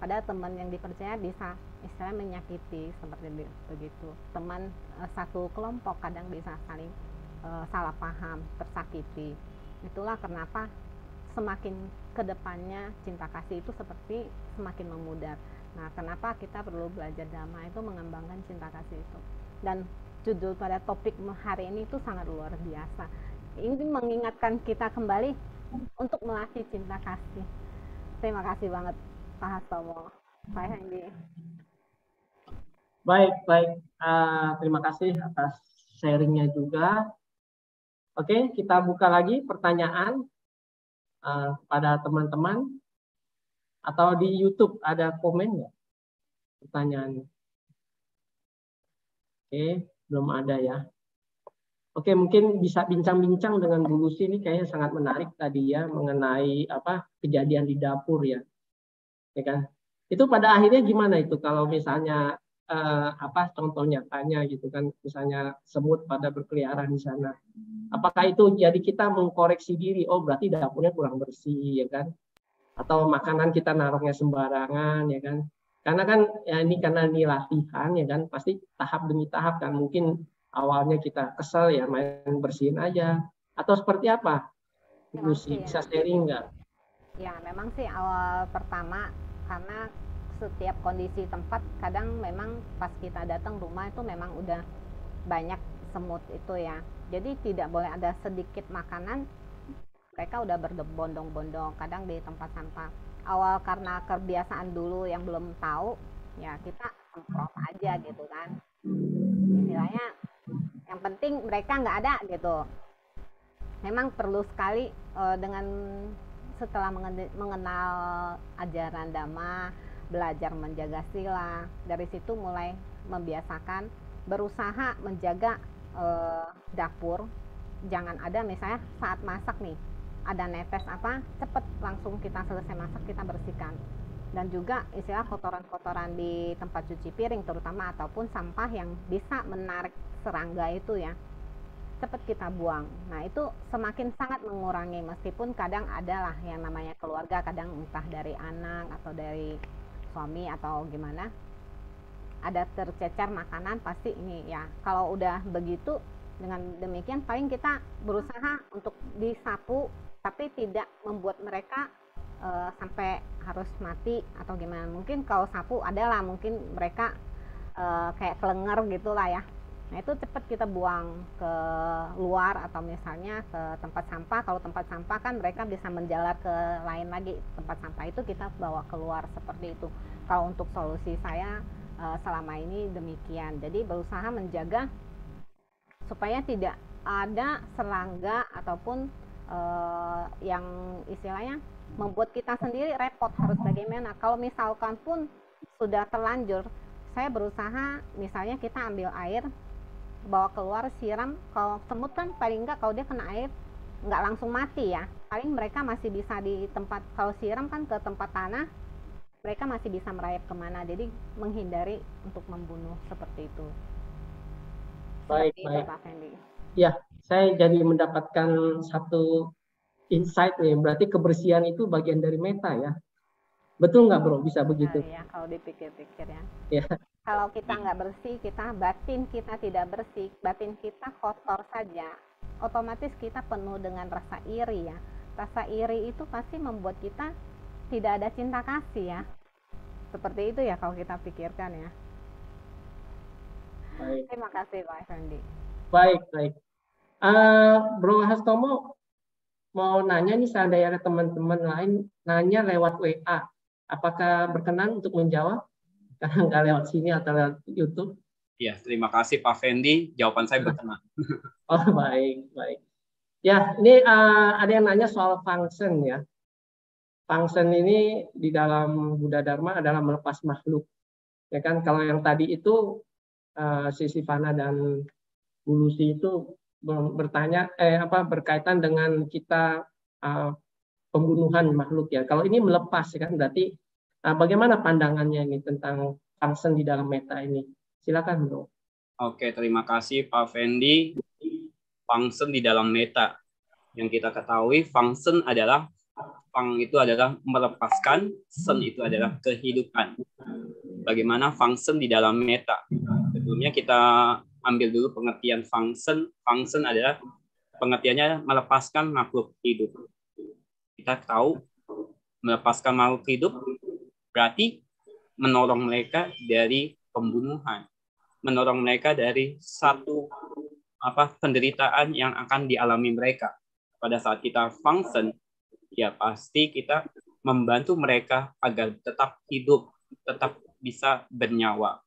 Padahal teman yang dipercaya bisa istilah menyakiti seperti begitu. Teman e, satu kelompok kadang bisa saling e, salah paham tersakiti. Itulah kenapa semakin ke depannya cinta kasih itu seperti semakin memudar. Nah kenapa kita perlu belajar damai itu mengembangkan cinta kasih itu? Dan judul pada topik hari ini itu sangat luar biasa. Ini mengingatkan kita kembali untuk melatih cinta kasih. Terima kasih banget Pak Hastomo. Pak Hendi. Baik, baik. Uh, terima kasih atas sharingnya juga. Oke, kita buka lagi pertanyaan uh, pada teman-teman atau di YouTube ada komen ya pertanyaan. Oke belum ada ya. Oke, mungkin bisa bincang-bincang dengan Bu Lucy ini kayaknya sangat menarik tadi ya mengenai apa kejadian di dapur ya. Ya kan? Itu pada akhirnya gimana itu kalau misalnya eh, apa contoh nyatanya gitu kan misalnya semut pada berkeliaran di sana. Apakah itu jadi kita mengkoreksi diri, oh berarti dapurnya kurang bersih ya kan? Atau makanan kita naruhnya sembarangan ya kan? Karena kan ya ini karena ini latihan ya kan pasti tahap demi tahap kan mungkin awalnya kita kesel ya main bersihin aja atau seperti apa? Ibu sih bisa sharing nggak? Ya memang sih awal pertama karena setiap kondisi tempat kadang memang pas kita datang rumah itu memang udah banyak semut itu ya. Jadi tidak boleh ada sedikit makanan mereka udah berbondong-bondong kadang di tempat sampah. Awal karena kebiasaan dulu yang belum tahu ya kita semprot aja gitu kan. Istilahnya yang penting mereka nggak ada gitu memang perlu sekali uh, dengan setelah mengenal ajaran dhamma belajar menjaga sila dari situ mulai membiasakan berusaha menjaga uh, dapur jangan ada misalnya saat masak nih ada netes apa cepet langsung kita selesai masak kita bersihkan dan juga istilah kotoran-kotoran di tempat cuci piring terutama ataupun sampah yang bisa menarik serangga itu ya cepat kita buang. Nah itu semakin sangat mengurangi meskipun kadang adalah yang namanya keluarga kadang entah dari anak atau dari suami atau gimana ada tercecar makanan pasti ini ya kalau udah begitu dengan demikian paling kita berusaha untuk disapu tapi tidak membuat mereka uh, sampai harus mati atau gimana. Mungkin kalau sapu adalah mungkin mereka uh, kayak kelenger gitulah ya. Nah itu cepat kita buang ke luar atau misalnya ke tempat sampah. Kalau tempat sampah kan mereka bisa menjalar ke lain lagi tempat sampah itu kita bawa keluar seperti itu. Kalau untuk solusi saya uh, selama ini demikian. Jadi berusaha menjaga supaya tidak ada serangga ataupun uh, yang istilahnya membuat kita sendiri repot harus bagaimana. Kalau misalkan pun sudah terlanjur saya berusaha misalnya kita ambil air bawa keluar siram. Kalau semut kan paling enggak kalau dia kena air nggak langsung mati ya. Paling mereka masih bisa di tempat kalau siram kan ke tempat tanah mereka masih bisa merayap ke mana. Jadi menghindari untuk membunuh seperti itu. Baik seperti baik. Itu, ya saya jadi mendapatkan satu insight nih, berarti kebersihan itu bagian dari meta ya. Betul nggak bro? Bisa begitu? Nah, ya, kalau dipikir-pikir ya. ya. Kalau kita nggak bersih, kita batin kita tidak bersih, batin kita kotor saja, otomatis kita penuh dengan rasa iri ya. Rasa iri itu pasti membuat kita tidak ada cinta kasih ya. Seperti itu ya kalau kita pikirkan ya. Baik. Terima kasih Pak Effendi. Baik, baik. Uh, Bro Hastomo, mau nanya nih seandainya ada teman-teman lain nanya lewat WA, apakah berkenan untuk menjawab? Karena nggak lewat sini atau lewat YouTube. Ya, terima kasih Pak Fendi. Jawaban saya berkenan. oh, baik, baik. Ya, ini uh, ada yang nanya soal function ya. Function ini di dalam Buddha Dharma adalah melepas makhluk. Ya kan, kalau yang tadi itu uh, Sisi Fana dan Bulusi itu bertanya eh apa berkaitan dengan kita uh, pembunuhan makhluk ya. Kalau ini melepas ya kan berarti uh, bagaimana pandangannya ini tentang function di dalam meta ini? Silakan Bro. Oke, terima kasih Pak Fendi. Function di dalam meta. Yang kita ketahui function adalah fang itu adalah melepaskan, sen itu adalah kehidupan. Bagaimana function di dalam meta? Sebelumnya kita ambil dulu pengertian function. Function adalah pengertiannya melepaskan makhluk hidup. Kita tahu melepaskan makhluk hidup berarti menolong mereka dari pembunuhan, menolong mereka dari satu apa penderitaan yang akan dialami mereka. Pada saat kita function, ya pasti kita membantu mereka agar tetap hidup, tetap bisa bernyawa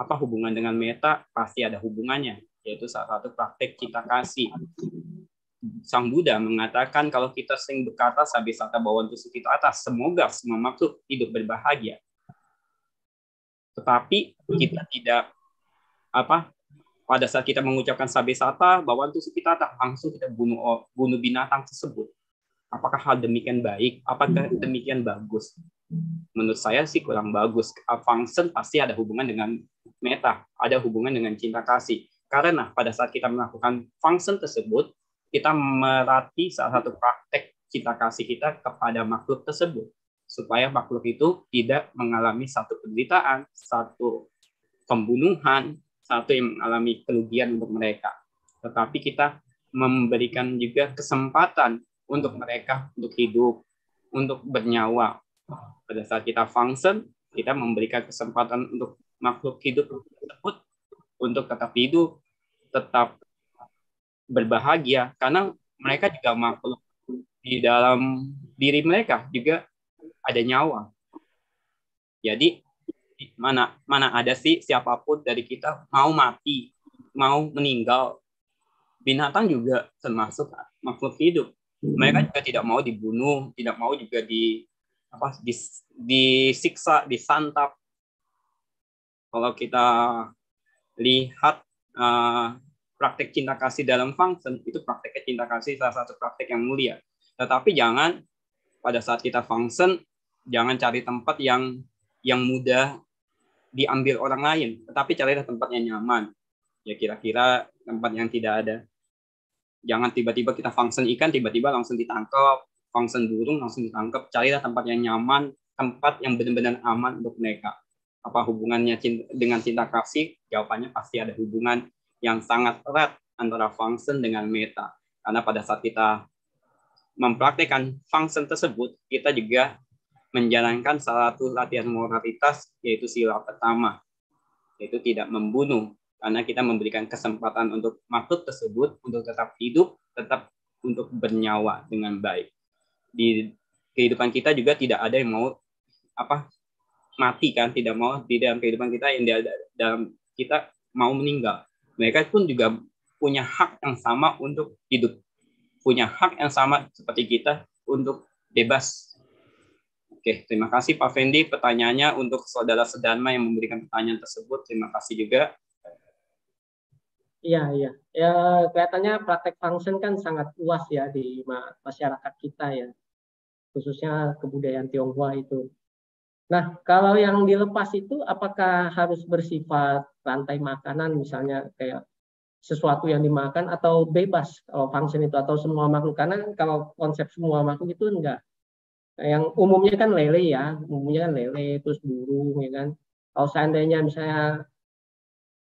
apa hubungan dengan meta pasti ada hubungannya yaitu salah satu praktek kita kasih Sang Buddha mengatakan kalau kita sering berkata sambil sata bawaan tusuk itu atas, semoga semua makhluk hidup berbahagia. Tetapi kita tidak apa pada saat kita mengucapkan sabesata, bahwa itu kita tak langsung kita bunuh bunuh binatang tersebut. Apakah hal demikian baik? Apakah demikian bagus? Menurut saya sih kurang bagus. Function pasti ada hubungan dengan meta, ada hubungan dengan cinta kasih. Karena pada saat kita melakukan function tersebut, kita melatih salah satu praktek cinta kasih kita kepada makhluk tersebut supaya makhluk itu tidak mengalami satu penderitaan, satu pembunuhan, satu yang mengalami kerugian untuk mereka. Tetapi kita memberikan juga kesempatan untuk mereka untuk hidup, untuk bernyawa. Pada saat kita function, kita memberikan kesempatan untuk makhluk hidup tersebut untuk tetap hidup, tetap berbahagia, karena mereka juga makhluk di dalam diri mereka juga ada nyawa. Jadi mana mana ada sih siapa pun dari kita mau mati, mau meninggal. Binatang juga termasuk makhluk hidup. Mereka juga tidak mau dibunuh, tidak mau juga di apa dis, disiksa, disantap. Kalau kita lihat uh, praktek cinta kasih dalam function itu praktek cinta kasih salah satu praktek yang mulia. Tetapi jangan pada saat kita function jangan cari tempat yang yang mudah diambil orang lain, tetapi carilah tempat yang nyaman. Ya kira-kira tempat yang tidak ada. Jangan tiba-tiba kita function ikan, tiba-tiba langsung ditangkap, function burung langsung ditangkap. Carilah tempat yang nyaman, tempat yang benar-benar aman untuk mereka. Apa hubungannya cinta, dengan cinta kasih? Jawabannya pasti ada hubungan yang sangat erat antara function dengan meta. Karena pada saat kita mempraktekkan function tersebut, kita juga menjalankan salah satu latihan moralitas yaitu sila pertama yaitu tidak membunuh karena kita memberikan kesempatan untuk makhluk tersebut untuk tetap hidup, tetap untuk bernyawa dengan baik. Di kehidupan kita juga tidak ada yang mau apa mati kan, tidak mau di dalam kehidupan kita yang di dalam kita mau meninggal. Mereka pun juga punya hak yang sama untuk hidup, punya hak yang sama seperti kita untuk bebas Oke, terima kasih Pak Fendi. Pertanyaannya untuk saudara Sedama yang memberikan pertanyaan tersebut. Terima kasih juga. Iya, iya. Ya, kelihatannya praktek function kan sangat luas ya di masyarakat kita ya. Khususnya kebudayaan Tionghoa itu. Nah, kalau yang dilepas itu apakah harus bersifat rantai makanan misalnya kayak sesuatu yang dimakan atau bebas kalau function itu atau semua makhluk karena kalau konsep semua makhluk itu enggak yang umumnya kan lele ya, umumnya kan lele, terus burung ya kan. Kalau seandainya misalnya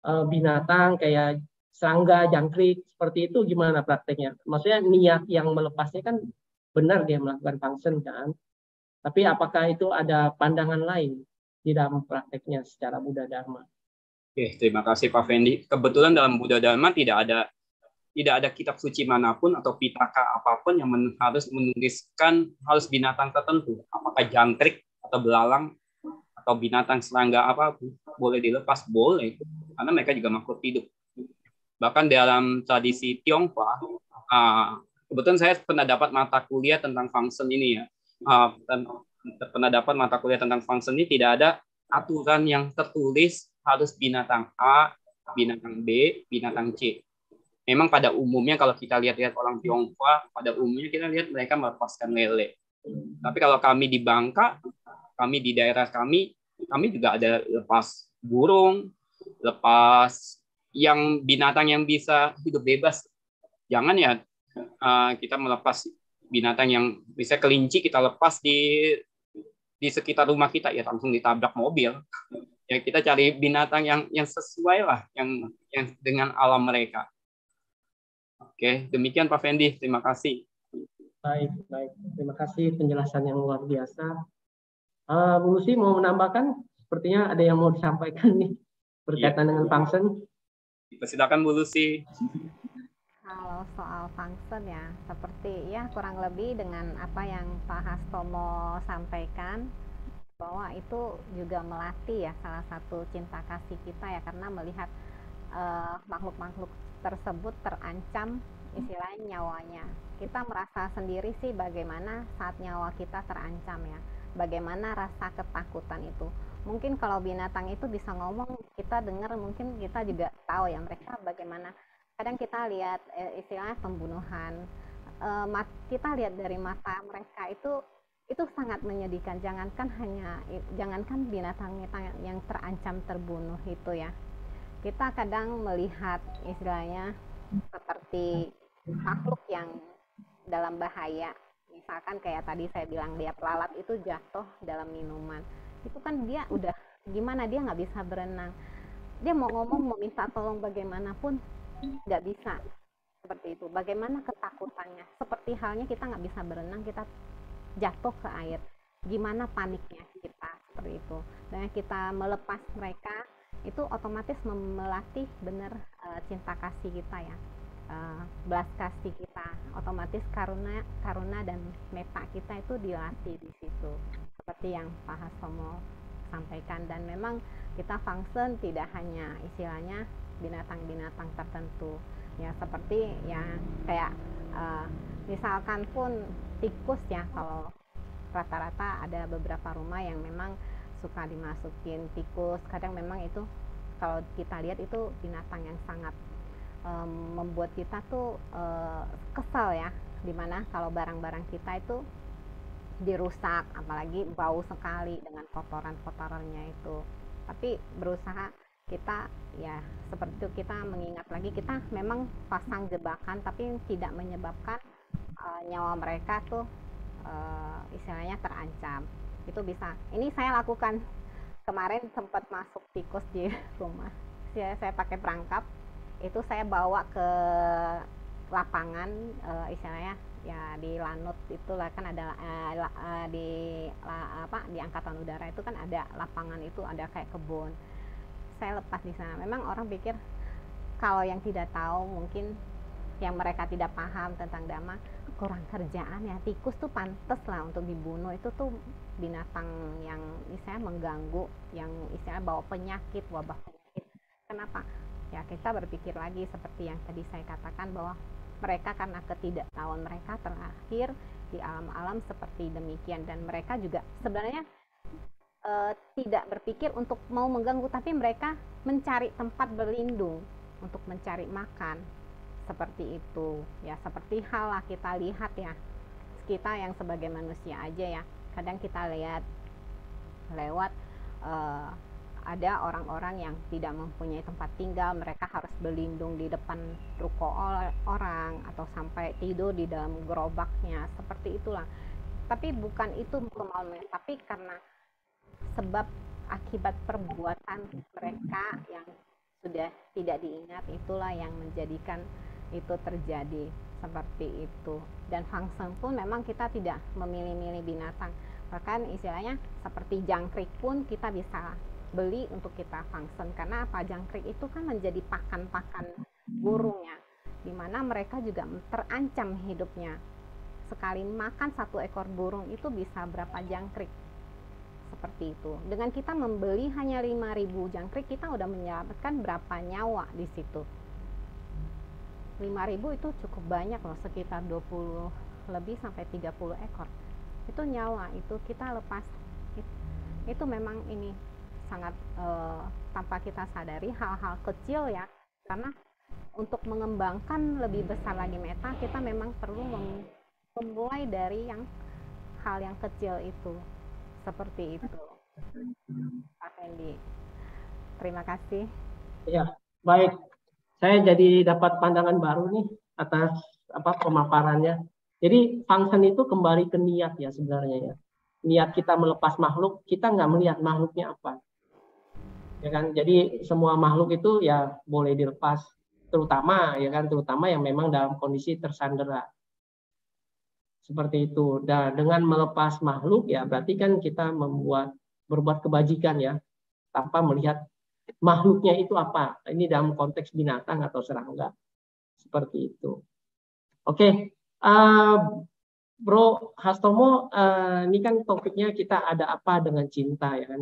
uh, binatang kayak serangga, jangkrik seperti itu gimana prakteknya? Maksudnya niat yang melepasnya kan benar dia melakukan function kan. Tapi apakah itu ada pandangan lain di dalam prakteknya secara Buddha Dharma? Oke, terima kasih Pak Fendi. Kebetulan dalam Buddha Dharma tidak ada tidak ada kitab suci mana pun atau pitaka apa pun yang men harus menuliskan harus binatang tertentu, apakah jangkrik atau belalang atau binatang serangga apa boleh dilepas boleh karena mereka juga makhluk hidup. Bahkan dalam tradisi Tionghoa, uh, kebetulan saya pernah dapat mata kuliah tentang function ini ya. Uh, pernah dapat mata kuliah tentang function ini tidak ada aturan yang tertulis harus binatang A, binatang B, binatang C memang pada umumnya kalau kita lihat-lihat orang Tionghoa, pada umumnya kita lihat mereka melepaskan lele. Tapi kalau kami di Bangka, kami di daerah kami, kami juga ada lepas burung, lepas yang binatang yang bisa hidup bebas. Jangan ya uh, kita melepas binatang yang bisa kelinci kita lepas di di sekitar rumah kita ya langsung ditabrak mobil. Ya kita cari binatang yang yang sesuai lah yang yang dengan alam mereka. Oke, demikian Pak Fendi. Terima kasih. Baik, baik. Terima kasih penjelasan yang luar biasa. Uh, Bu Lucy mau menambahkan? Sepertinya ada yang mau disampaikan nih berkaitan iya. dengan function. Silakan Bu Lucy. Kalau soal function ya, seperti ya kurang lebih dengan apa yang Pak Hastomo sampaikan, bahwa itu juga melatih ya salah satu cinta kasih kita ya karena melihat uh, makhluk-makhluk tersebut terancam istilahnya nyawanya. Kita merasa sendiri sih bagaimana saat nyawa kita terancam ya. Bagaimana rasa ketakutan itu. mungkin kalau binatang itu bisa ngomong kita dengar mungkin kita juga tahu ya mereka bagaimana kadang kita lihat eh, istilahnya pembunuhan eh, kita lihat dari mata mereka itu itu sangat menyedihkan. Jangankan hanya jangankan binatang yang terancam terbunuh itu ya. Kita kadang melihat istilahnya seperti makhluk yang dalam bahaya. Misalkan kayak tadi saya bilang dia pelalat itu jatuh dalam minuman. Itu kan dia udah gimana dia nggak bisa berenang. Dia mau ngomong mau minta tolong bagaimanapun nggak bisa. Seperti itu. Bagaimana ketakutannya? Seperti halnya kita nggak bisa berenang kita jatuh ke air. Gimana paniknya kita? Seperti itu. Dan kita melepas mereka itu otomatis melatih benar uh, cinta kasih kita ya. Uh, belas kasih kita. Otomatis karuna karuna dan meta kita itu dilatih di situ. Seperti yang Pak Hasomo sampaikan. Dan memang kita function tidak hanya istilahnya binatang-binatang tertentu. Ya seperti yang kayak uh, misalkan pun tikus ya kalau rata-rata ada beberapa rumah yang memang suka dimasukin tikus. Kadang memang itu kalau kita lihat itu binatang yang sangat um, membuat kita tuh uh, kesal ya. Di mana kalau barang-barang kita itu dirusak apalagi bau sekali dengan kotoran-kotorannya itu. Tapi berusaha kita ya seperti itu kita mengingat lagi kita memang pasang jebakan tapi tidak menyebabkan uh, nyawa mereka tuh uh, istilahnya terancam. Itu bisa ini saya lakukan. Kemarin sempat masuk tikus di rumah. Saya, saya pakai perangkap. Itu saya bawa ke lapangan uh, istilahnya ya di Lanut itulah kan ada uh, uh, di uh, apa di angkatan udara itu kan ada lapangan itu ada kayak kebun saya lepas di sana. Memang orang pikir kalau yang tidak tahu mungkin yang mereka tidak paham tentang dhamma kurang kerjaan ya. Tikus tuh pantas lah untuk dibunuh. Itu tuh binatang yang misalnya mengganggu yang misalnya bawa penyakit wabah penyakit. Kenapa? Ya kita berpikir lagi seperti yang tadi saya katakan bahwa mereka karena ketidaktahuan mereka terakhir di alam-alam seperti demikian. Dan mereka juga sebenarnya e, tidak berpikir untuk mau mengganggu tapi mereka mencari tempat berlindung untuk mencari makan. Seperti itu. Ya seperti hal lah kita lihat ya. Kita yang sebagai manusia aja ya. Kadang kita lihat lewat uh, ada orang-orang yang tidak mempunyai tempat tinggal. Mereka harus berlindung di depan ruko orang atau sampai tidur di dalam gerobaknya. Seperti itulah. Tapi bukan itu kemauan tapi karena sebab akibat perbuatan mereka yang sudah tidak diingat itulah yang menjadikan itu terjadi seperti itu. Dan function pun memang kita tidak memilih-milih binatang. Bahkan istilahnya seperti jangkrik pun kita bisa beli untuk kita function karena apa? Jangkrik itu kan menjadi pakan-pakan burungnya di mana mereka juga terancam hidupnya. Sekali makan satu ekor burung itu bisa berapa jangkrik seperti itu. Dengan kita membeli hanya 5000 jangkrik kita udah menyelamatkan berapa nyawa di situ? 5000 itu cukup banyak loh sekitar 20 lebih sampai 30 ekor. Itu nyawa itu kita lepas. Itu, memang ini sangat uh, tanpa kita sadari hal-hal kecil ya. Karena untuk mengembangkan lebih besar lagi meta kita memang perlu mem memulai dari yang hal yang kecil itu seperti itu Pak Fendi terima kasih ya baik saya jadi dapat pandangan baru nih atas apa pemaparannya. Jadi function itu kembali ke niat ya sebenarnya ya. Niat kita melepas makhluk, kita nggak melihat makhluknya apa. Ya kan? Jadi semua makhluk itu ya boleh dilepas, terutama ya kan, terutama yang memang dalam kondisi tersandera. Seperti itu. Dan dengan melepas makhluk ya berarti kan kita membuat berbuat kebajikan ya tanpa melihat makhluknya itu apa. Ini dalam konteks binatang atau serangga. Seperti itu. Oke, uh, Bro Hastomo, uh, ini kan topiknya kita ada apa dengan cinta ya kan.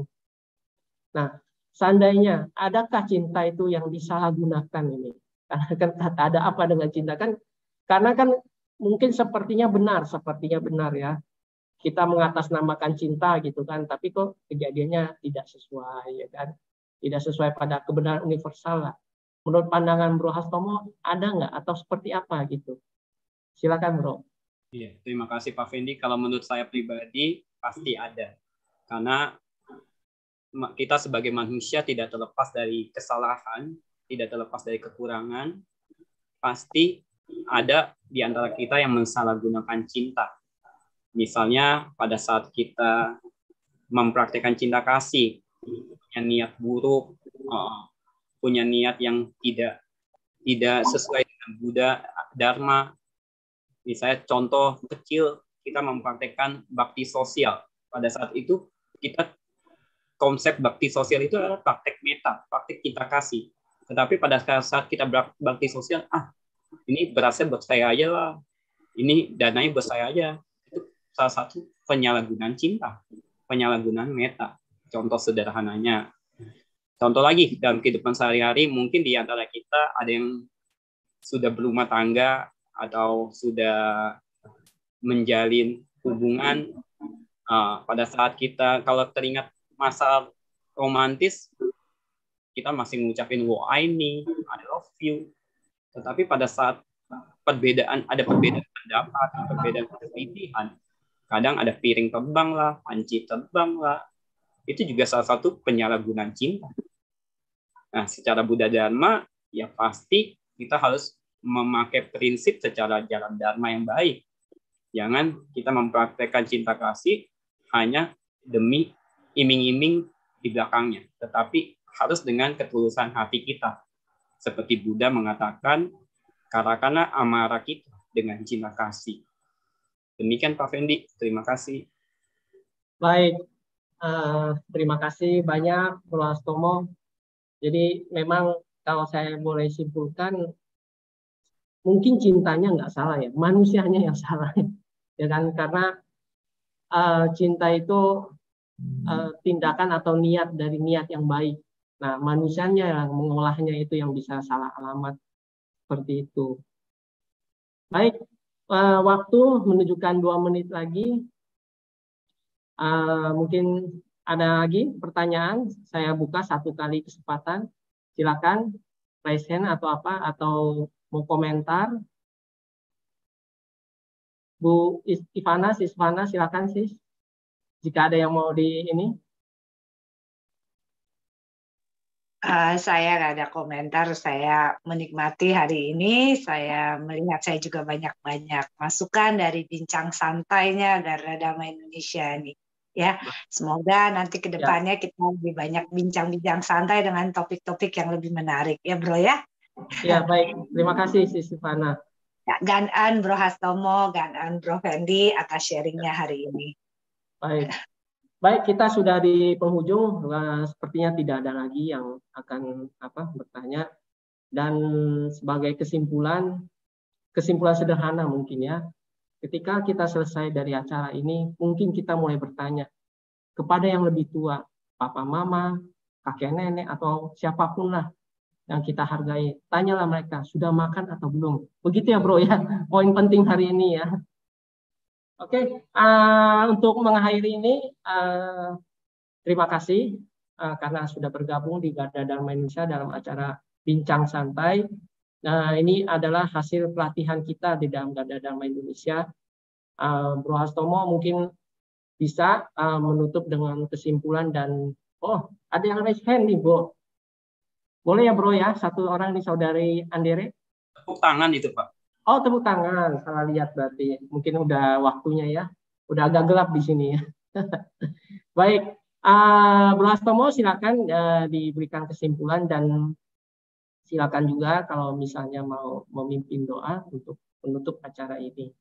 Nah, seandainya adakah cinta itu yang disalahgunakan ini? Karena kan ada apa dengan cinta kan? Karena kan mungkin sepertinya benar, sepertinya benar ya. kita mengatasnamakan cinta gitu kan, tapi kok kejadiannya tidak sesuai ya kan, tidak sesuai pada kebenaran universal lah. Menurut pandangan Bro Hastomo ada nggak atau seperti apa gitu? Silakan Bro. Iya, terima kasih Pak Fendi. Kalau menurut saya pribadi pasti ada, karena kita sebagai manusia tidak terlepas dari kesalahan, tidak terlepas dari kekurangan, pasti ada di antara kita yang mensalahgunakan cinta. Misalnya pada saat kita mempraktekkan cinta kasih, punya niat buruk, uh, punya niat yang tidak tidak sesuai dengan Buddha Dharma. Misalnya contoh kecil kita mempraktekkan bakti sosial. Pada saat itu kita konsep bakti sosial itu adalah praktek meta, praktek cinta kasih. Tetapi pada saat kita bakti sosial, ah ini berasnya buat saya aja lah, ini dananya buat saya aja. Itu salah satu penyalahgunaan cinta, penyalahgunaan meta. Contoh sederhananya. Contoh lagi dalam kehidupan sehari-hari, mungkin di antara kita ada yang sudah berumah tangga atau sudah menjalin hubungan uh, pada saat kita kalau teringat masa romantis kita masih ngucapin wow I me, I love you. Tetapi pada saat perbedaan ada perbedaan pendapat, perbedaan pilihan, kadang ada piring terbang lah, panci terbang lah. Itu juga salah satu penyalahgunaan cinta. Nah, secara Buddha Dharma ya pasti kita harus memakai prinsip secara jalan dharma yang baik. Jangan kita mempraktekkan cinta kasih hanya demi iming-iming di belakangnya, tetapi harus dengan ketulusan hati kita. Seperti Buddha mengatakan, katakanlah amarah kita dengan cinta kasih. Demikian Pak Fendi, terima kasih. Baik, uh, terima kasih banyak Bro Astomo. Jadi memang kalau saya boleh simpulkan, mungkin cintanya nggak salah ya, manusianya yang salah ya kan karena uh, cinta itu uh, tindakan atau niat dari niat yang baik. Nah, manusianya yang mengolahnya itu yang bisa salah alamat seperti itu. Baik, uh, waktu menunjukkan dua menit lagi. Uh, mungkin ada lagi pertanyaan. Saya buka satu kali kesempatan. Silakan raise hand atau apa atau mau komentar. Bu Ivana, Ivana silakan sis. Jika ada yang mau di ini. Uh, saya nggak ada komentar. Saya menikmati hari ini. Saya melihat saya juga banyak-banyak masukan dari bincang santainya Dharma Indonesia ini. Ya, semoga nanti ke ya. depannya ya. kita lebih banyak bincang-bincang santai dengan topik-topik yang lebih menarik, ya Bro ya. Ya baik, terima kasih Sisifana. Ya, Ganan Bro Hastomo, Ganan Bro Fendi atas sharingnya hari ini. Baik. Baik, kita sudah di penghujung. Sepertinya tidak ada lagi yang akan apa bertanya. Dan sebagai kesimpulan, kesimpulan sederhana mungkin ya. Ketika kita selesai dari acara ini, mungkin kita mulai bertanya kepada yang lebih tua, papa mama, kakek nenek atau siapa pun lah yang kita hargai. Tanyalah mereka, sudah makan atau belum? Begitu ya bro ya, poin penting hari ini ya. Oke, okay. uh, untuk mengakhiri ini, uh, terima kasih uh, karena sudah bergabung di Garda Dharma Indonesia dalam acara Bincang Santai. Nah, ini adalah hasil pelatihan kita di dalam Garda Dharma Indonesia. Uh, Bro Hastomo mungkin bisa uh, menutup dengan kesimpulan dan, oh, ada yang raise hand nih, Bro. Boleh ya, Bro ya, satu orang nih, Saudari Andere. Tepuk tangan itu, Pak. Oh, tepuk tangan. Salah lihat berarti. Mungkin udah waktunya ya. Udah agak gelap di sini ya. Baik. Uh, Bro silakan uh, diberikan kesimpulan dan silakan juga kalau misalnya mau memimpin doa untuk menutup acara ini.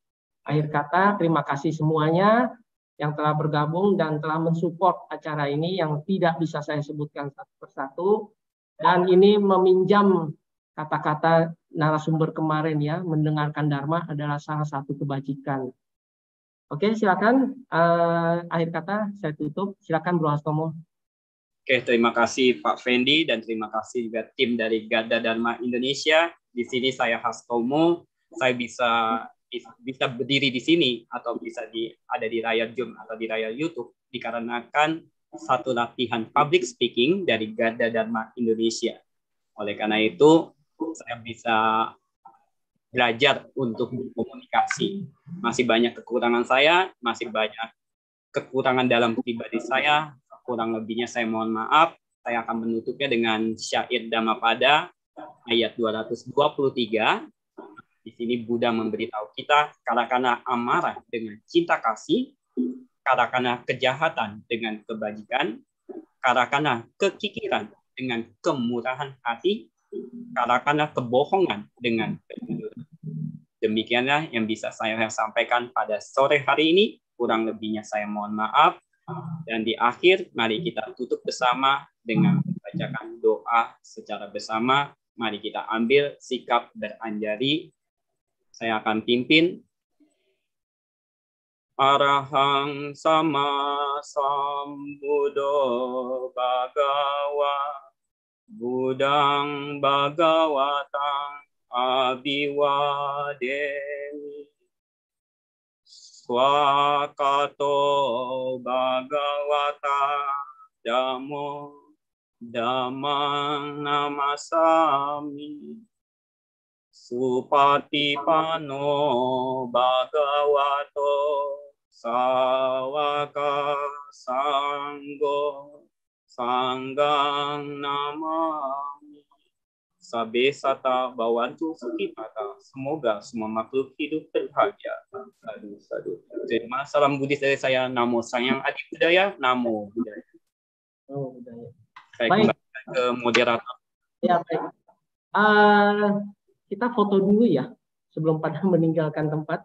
Akhir kata, terima kasih semuanya yang telah bergabung dan telah mensupport acara ini yang tidak bisa saya sebutkan satu persatu. Dan ini meminjam kata-kata narasumber kemarin ya, mendengarkan Dharma adalah salah satu kebajikan. Oke, silakan. Uh, akhir kata saya tutup. Silakan Bro Hastomo. Oke, terima kasih Pak Fendi dan terima kasih juga tim dari Gada Dharma Indonesia. Di sini saya Hastomo. Saya bisa bisa berdiri di sini atau bisa di ada di layar Zoom atau di layar YouTube dikarenakan satu latihan public speaking dari Garda Dharma Indonesia. Oleh karena itu, saya bisa belajar untuk berkomunikasi. Masih banyak kekurangan saya, masih banyak kekurangan dalam pribadi saya. Kurang lebihnya saya mohon maaf. Saya akan menutupnya dengan syair Dhammapada ayat 223. Di sini Buddha memberitahu kita, katakanlah amarah dengan cinta kasih, katakanlah kejahatan dengan kebajikan, katakanlah kekikiran dengan kemurahan hati, katakanlah kebohongan dengan kejujuran. Demikianlah yang bisa saya sampaikan pada sore hari ini. Kurang lebihnya saya mohon maaf. Dan di akhir, mari kita tutup bersama dengan membacakan doa secara bersama. Mari kita ambil sikap beranjari. Saya akan pimpin Arahang sama sambudo bagawa budang bagawatang abiwademi swakato bagawata damo damang namasami supati pano bagawato sawaka sanggo sanggang namami sabe sata bawantu sukipata semoga semua makhluk hidup berbahagia sadu sadu terima salam Buddhis dari saya namo sayang adi budaya namo budaya Oh, budaya. saya Baik. kembali ke moderator Ya, baik. Ah, kita foto dulu ya sebelum pada meninggalkan tempat.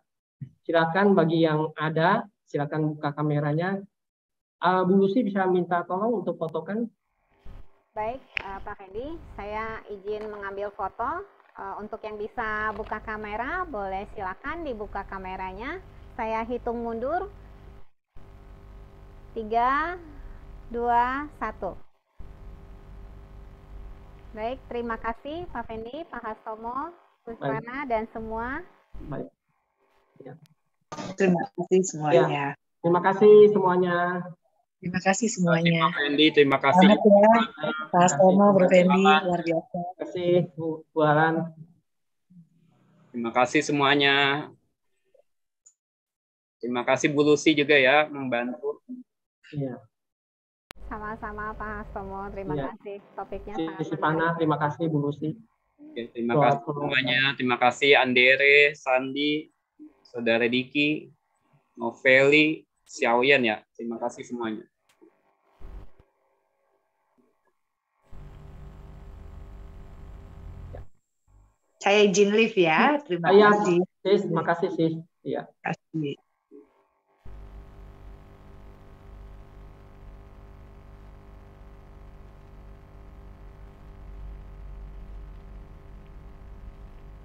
Silakan bagi yang ada, silakan buka kameranya. Ah, Bu Lucy bisa minta tolong untuk fotokan. Baik, eh, Pak Hendy, saya izin mengambil foto. Eh, untuk yang bisa buka kamera, boleh silakan dibuka kameranya. Saya hitung mundur. 3, 2, 1. Baik, terima kasih Pak Fendi, Pak Hastomo, Puswana, dan semua. Baik. Terima kasih semuanya. Terima kasih semuanya. Terima kasih semuanya. Pak Fendi terima kasih Selamat ya, Pak Somo, Bro Fendi, luar biasa. Terima kasih Bu, Alan. terima kasih semuanya terima kasih Bu Lucy juga ya membantu Iya. Sama-sama Pak Hastomo, terima Iya. kasih. Topiknya Si sangat Sipana, menarik. terima kasih Bu Lucy. Oke, terima Doa kasih semuanya. Terima kasih Andere, Sandi, Saudara Diki, Noveli, Xiaoyan ya. Terima kasih semuanya. Saya izin live ya. Terima kasih. Sis, terima kasih sis. Iya. Terima kasih.